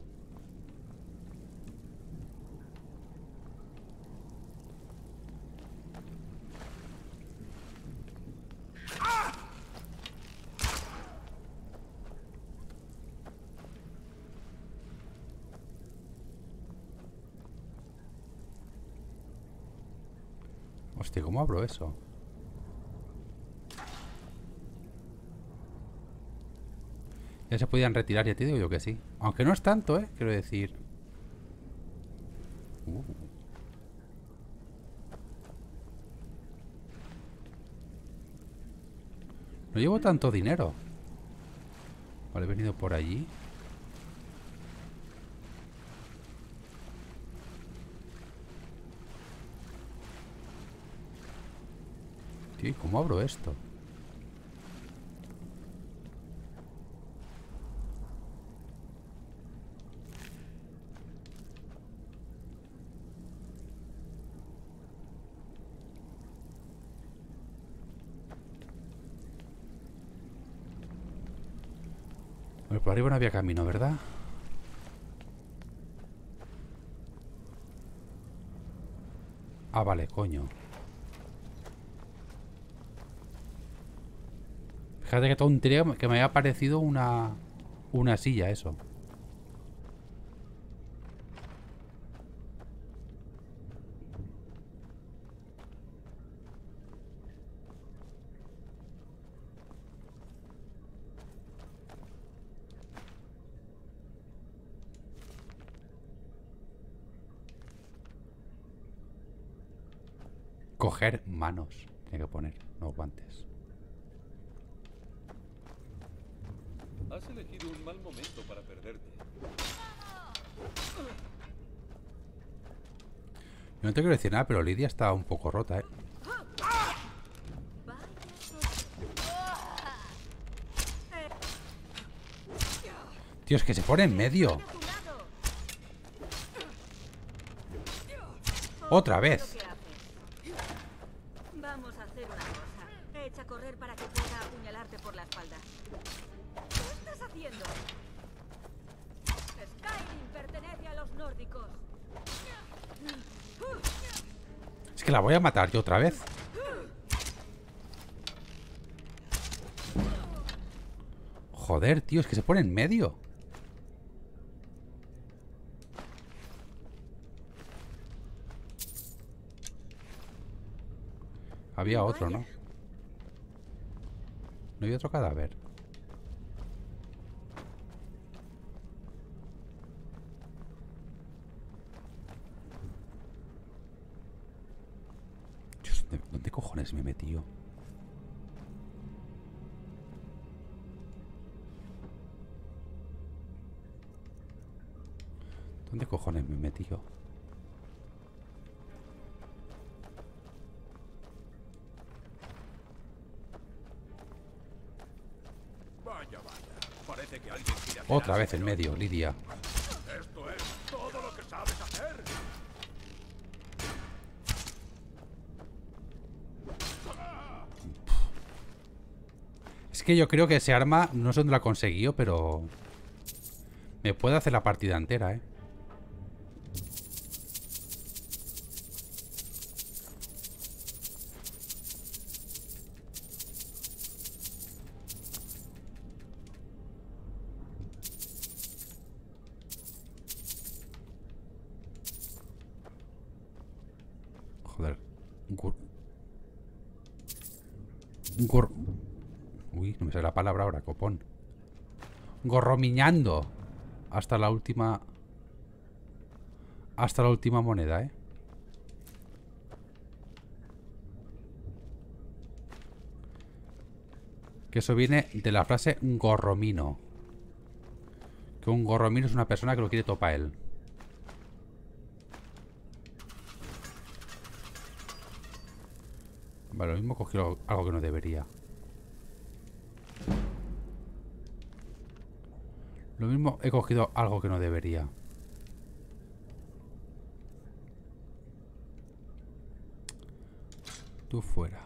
Hostia, ¿cómo abro eso? Ya se podían retirar, ya te digo yo que sí. Aunque no es tanto, ¿eh? Quiero decir. Uh. No llevo tanto dinero. Vale, he venido por allí. Tío, ¿y ¿cómo abro esto? Por arriba no había camino, ¿verdad? Ah, vale, coño. Fíjate que todo un tontería que me había parecido una, una silla eso. Coger manos, tiene que poner, no guantes. No te quiero decir nada, pero Lidia está un poco rota, ¿eh? Tío, es que se pone en medio. Otra vez. Vamos a hacer una cosa. Echa a correr para que pueda apuñalarte por la espalda. ¿Qué estás haciendo? Skyrim pertenece a los nórdicos. Es la voy a matar yo otra vez. Joder, tío, es que se pone en medio. Había otro, ¿no? No había otro cadáver. Dios, ¿dónde, dónde cojones me he metido? ¿Dónde cojones me he metido? Vaya, vaya. Parece que alguien Otra vez en medio, Lidia. Esto es todo lo que sabes hacer. Es que yo creo que ese arma, no sé dónde la ha conseguido, pero... Me puede hacer la partida entera, ¿eh? Gorromiñando. Hasta la última... Hasta la última moneda, ¿eh? Que eso viene de la frase gorromino. Que un gorromino es una persona que lo quiere topa él. Vale, lo mismo he cogido algo que no debería. Lo mismo he cogido algo que no debería. Tú fuera.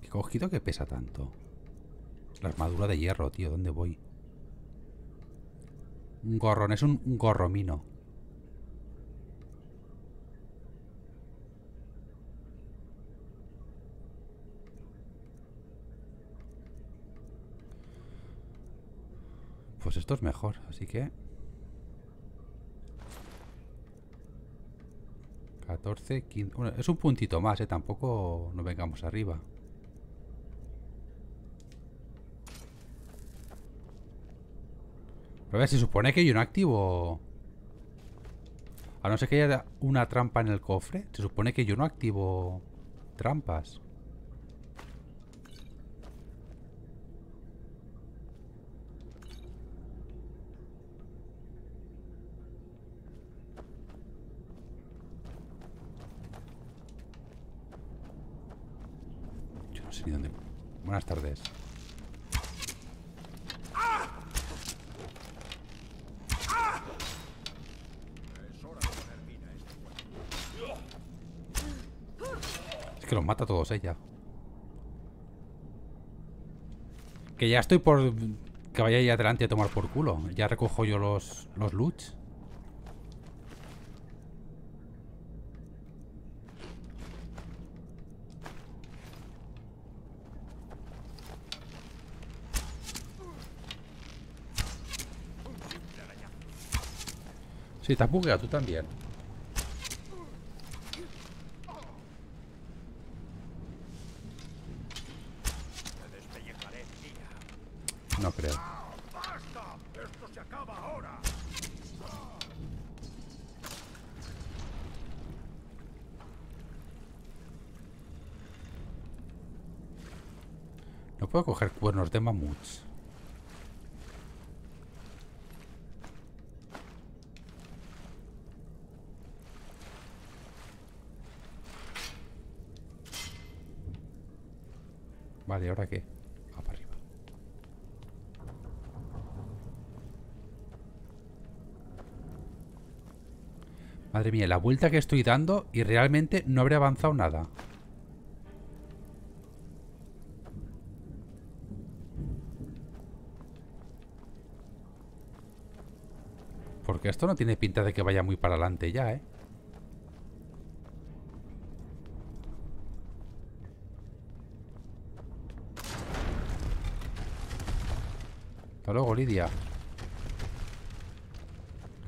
¿Qué cogido que pesa tanto? La armadura de hierro, tío. ¿Dónde voy? Un gorrón. Es un gorromino. Pues esto es mejor, así que... 14, 15... Bueno, es un puntito más, ¿eh? Tampoco nos vengamos arriba. A ver, se supone que yo no activo... A no ser que haya una trampa en el cofre, se supone que yo no activo trampas. Yo no sé ni dónde... Buenas tardes. Es que los mata a todos ella. Que ya estoy por... Que vaya ahí adelante a tomar por culo. Ya recojo yo los, los loots. Sí, te has bugueado tú también. Te despellejaré, tía. No creo. ¡Basta! ¡Esto se acaba ahora! No puedo coger cuernos de mamuts. Vale, ¿ahora qué? Va para arriba. Madre la vuelta que estoy dando y realmente no habré avanzado nada. Porque esto no tiene pinta de que vaya muy para adelante ya, ¿eh? Hasta luego, Lidia.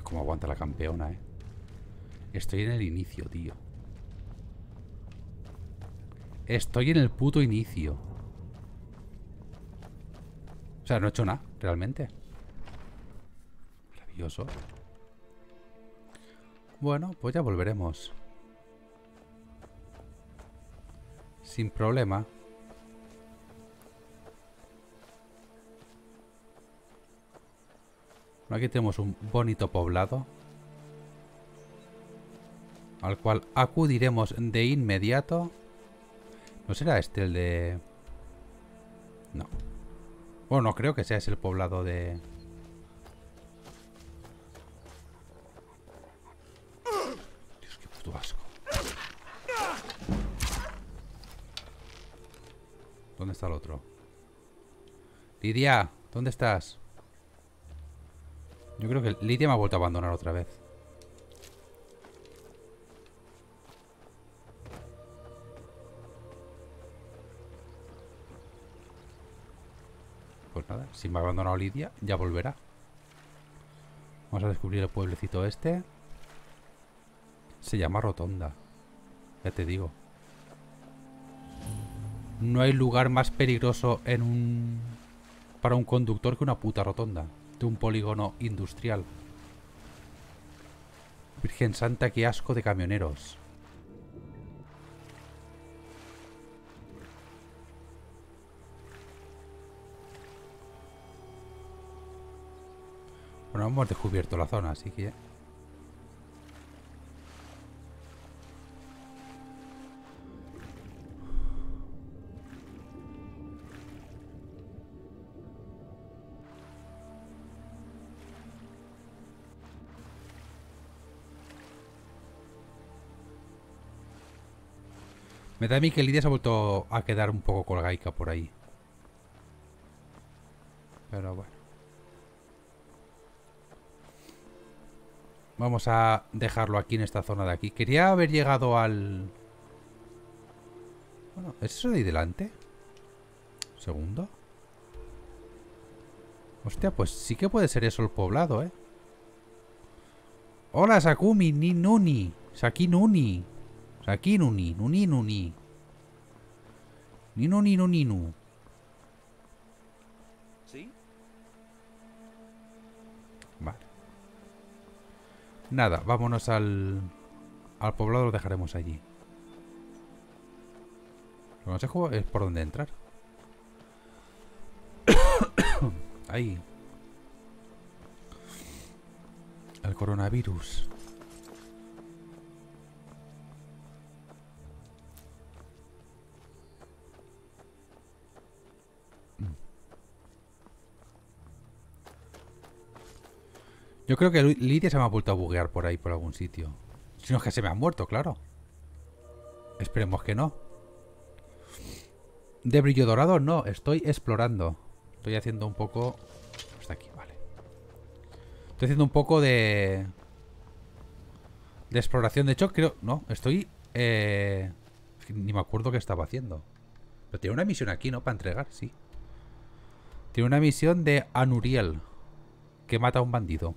Cómo aguanta la campeona, ¿eh? Estoy en el inicio, tío. Estoy en el puto inicio. O sea, no he hecho nada, realmente. Maravilloso. Bueno, pues ya volveremos. Sin problema. Aquí tenemos un bonito poblado. Al cual acudiremos de inmediato. ¿No será este el de...? No. Bueno, no creo que sea ese el poblado de... Dios, qué puto asco. ¿Dónde está el otro? Lidia, ¿dónde estás? Yo creo que Lidia me ha vuelto a abandonar otra vez. Nada, si me ha abandonado Lidia, ya volverá. Vamos a descubrir el pueblecito este. Se llama Rotonda. Ya te digo. No hay lugar más peligroso en un... Para un conductor que una puta rotonda de un polígono industrial. Virgen Santa, qué asco de camioneros. Bueno, hemos descubierto la zona, así que... Me da a mí que Lidia se ha vuelto a quedar un poco colgaica por ahí. Pero bueno. Vamos a dejarlo aquí en esta zona de aquí. Quería haber llegado al... Bueno, ¿es eso de ahí delante? Segundo. Hostia, pues sí que puede ser eso el poblado, ¿eh? Hola, Sakumi, ni Nuni. Aquí nuni, nuni, nuni. Ninu. ¿Sí? Vale. Nada, vámonos al... Al poblado lo dejaremos allí. Lo consejo es por dónde entrar. [COUGHS] Ahí. El coronavirus. Yo creo que Lidia se me ha vuelto a buguear por ahí, por algún sitio. Si no es que se me ha muerto, claro. Esperemos que no. De brillo dorado no, estoy explorando. Estoy haciendo un poco... Hasta aquí, vale. Estoy haciendo un poco de... De exploración. De hecho, creo... No, estoy... Eh... Ni me acuerdo qué estaba haciendo. Pero tiene una misión aquí, ¿no? Para entregar, sí. Tiene una misión de Anuriel. Que mata a un bandido.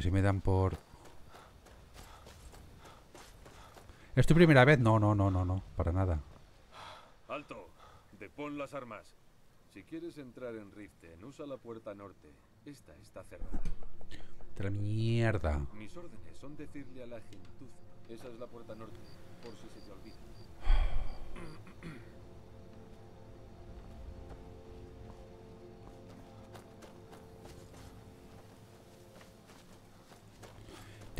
Ver si me dan por... ¿Es tu primera vez? No, no, no, no, no. Para nada. Alto. Depón las armas. Si quieres entrar en Riften, usa la puerta norte. Esta está cerrada. De la mierda. Mis órdenes son decirle a la gentud. Esa es la puerta norte, por si se te olvida.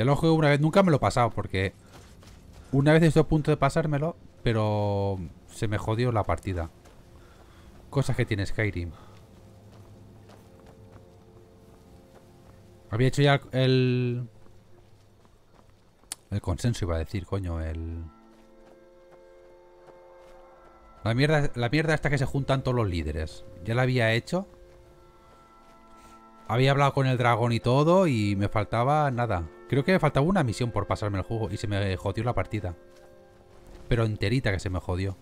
Ya lo jugué una vez, nunca me lo he pasado porque una vez estoy a punto de pasármelo, pero se me jodió la partida. Cosas que tiene Skyrim. Había hecho ya el... El consenso iba a decir, coño, el... La mierda, la mierda esta que se juntan todos los líderes. Ya la había hecho. Había hablado con el dragón y todo y me faltaba nada. Creo que me faltaba una misión por pasarme el juego y se me jodió la partida. Pero enterita que se me jodió.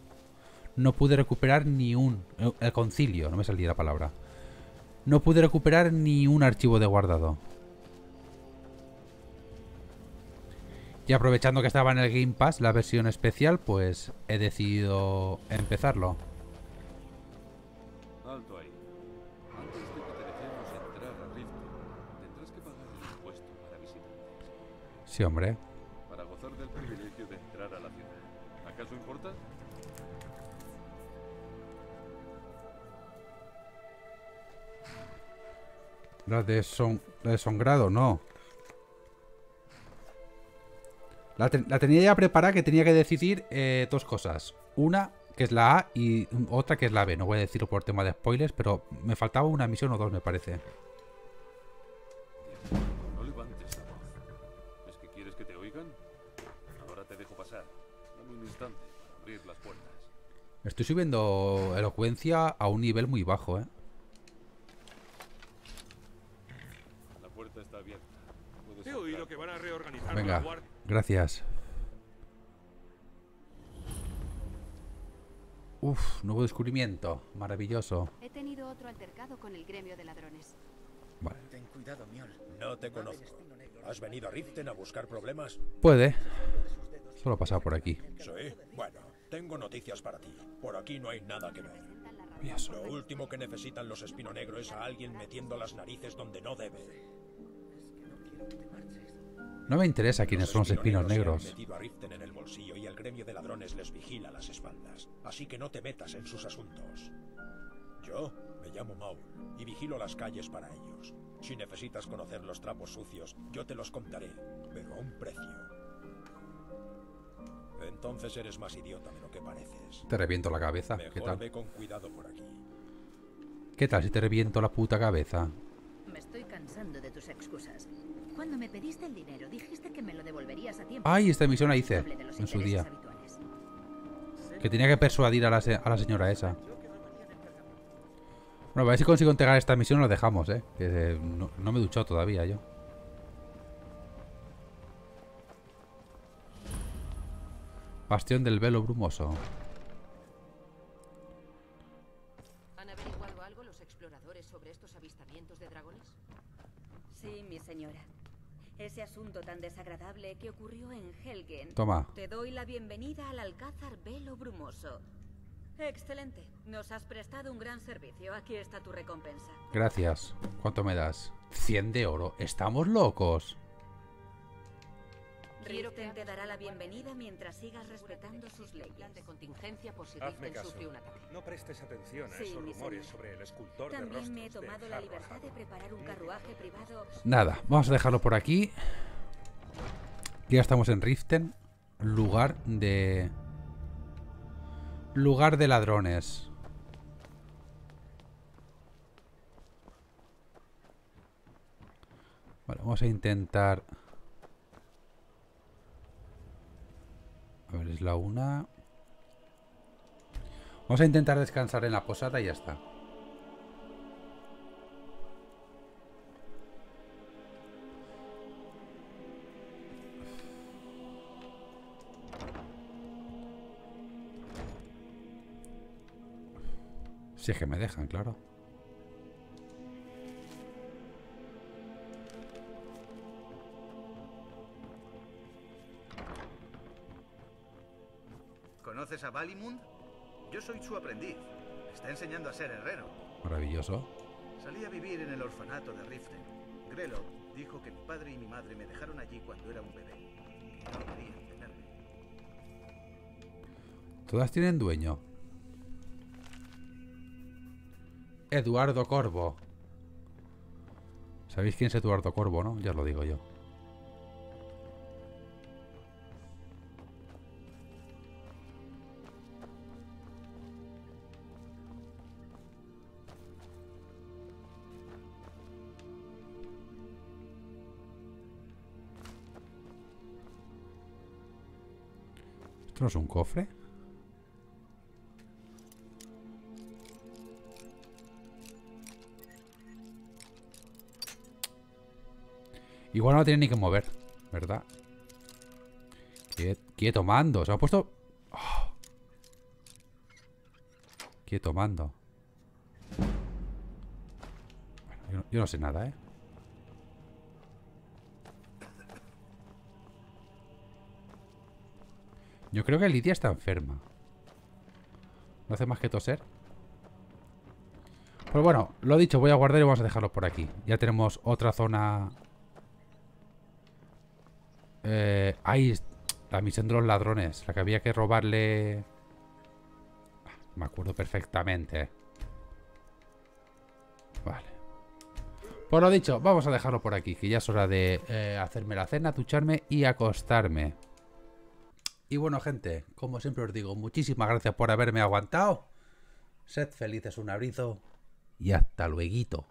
No pude recuperar ni un... El concilio, no me salía la palabra. No pude recuperar ni un archivo de guardado. Y aprovechando que estaba en el Game Pass, la versión especial, pues he decidido empezarlo. Sí, hombre. Para gozar del privilegio de entrar a la ciudad. ¿Acaso importa? La de, son, la de Songrado, no. La tenía ya preparada que tenía que decidir eh, dos cosas. Una, que es la A, y otra que es la B. No voy a decirlo por tema de spoilers, pero me faltaba una misión o dos, me parece. Estoy subiendo elocuencia a un nivel muy bajo, ¿eh? La puerta está abierta. He oído que van a reorganizar la Venga, guardia. gracias. Uf, nuevo descubrimiento. Maravilloso. He tenido otro altercado con el gremio de ladrones. Ten cuidado, Miol. No te conozco. ¿Has venido a Riften a buscar problemas? Puede. Solo ha pasado por aquí. Sí. Bueno, tengo noticias para ti. Por aquí no hay nada que ver. Lo último que necesitan los espino negros es a alguien metiendo las narices donde no debe. No me interesa quiénes son los espinos Se han negros. metido a Riften en el bolsillo y el gremio de ladrones les vigila las espaldas. Así que no te metas en sus asuntos. Yo me llamo Maul y vigilo las calles para ellos. Si necesitas conocer los trapos sucios, yo te los contaré, pero a un precio. Entonces eres más idiota de lo que pareces. Te reviento la cabeza. ¿Qué tal? ve con cuidado por aquí. ¿Qué tal si te reviento la puta cabeza? Me estoy cansando de tus excusas. Cuando me pediste el dinero, dijiste que me lo devolverías a tiempo. Ay, esta misión la hice en su día. habituales. Que tenía que persuadir a la, se- a la señora esa. Bueno, a ver si consigo entregar esta misión, lo dejamos, ¿eh? Que eh, no, no me he duchado todavía yo. Bastión del velo brumoso. ¿Han averiguado algo los exploradores sobre estos avistamientos de dragones? Sí, mi señora. Ese asunto tan desagradable que ocurrió en Helgen. Toma. Te doy la bienvenida al Alcázar Velo Brumoso. Excelente. Nos has prestado un gran servicio. Aquí está tu recompensa. Gracias. ¿Cuánto me das? 100 de oro. ¿Estamos locos? Riften te dará la bienvenida mientras sigas respetando sus leyes. Plan de contingencia por si Hazme Riften caso. sufre un ataque. No prestes atención a Sí, esos rumores señora. sobre el escultor de También me he de tomado la libertad de preparar un carruaje privado. Nada, vamos a dejarlo por aquí. Ya estamos en Riften. Lugar de... Lugar de ladrones. Vale, vamos a intentar... A ver, es la una... Vamos a intentar descansar en la posada y ya está. Si es que me dejan, claro. ¿Conoces a Valimund? Yo soy su aprendiz. Está enseñando a ser herrero. Maravilloso. Salí a vivir en el orfanato de Riften. Grelo dijo que mi padre y mi madre me dejaron allí cuando era un bebé. Que no querían tenerme. Todas tienen dueño. Eduardo Corvo. ¿Sabéis quién es Eduardo Corvo, no? Ya os lo digo yo. ¿Esto no es un cofre? Igual no lo tiene ni que mover, ¿verdad? Quiet- Quieto mando. Se ha puesto... Oh. Quieto mando. Bueno, yo, no- yo no sé nada, ¿eh? Yo creo que Lidia está enferma. No hace más que toser. Pues bueno, lo dicho, voy a guardar y vamos a dejarlo por aquí. Ya tenemos otra zona... Eh, ahí, la misión de los ladrones. La que había que robarle... Ah, Me acuerdo perfectamente. Vale. Pues lo dicho, vamos a dejarlo por aquí. Que ya es hora de eh, hacerme la cena, ducharme y acostarme. Y bueno, gente, como siempre os digo, muchísimas gracias por haberme aguantado. Sed felices, un abrazo y hasta luego.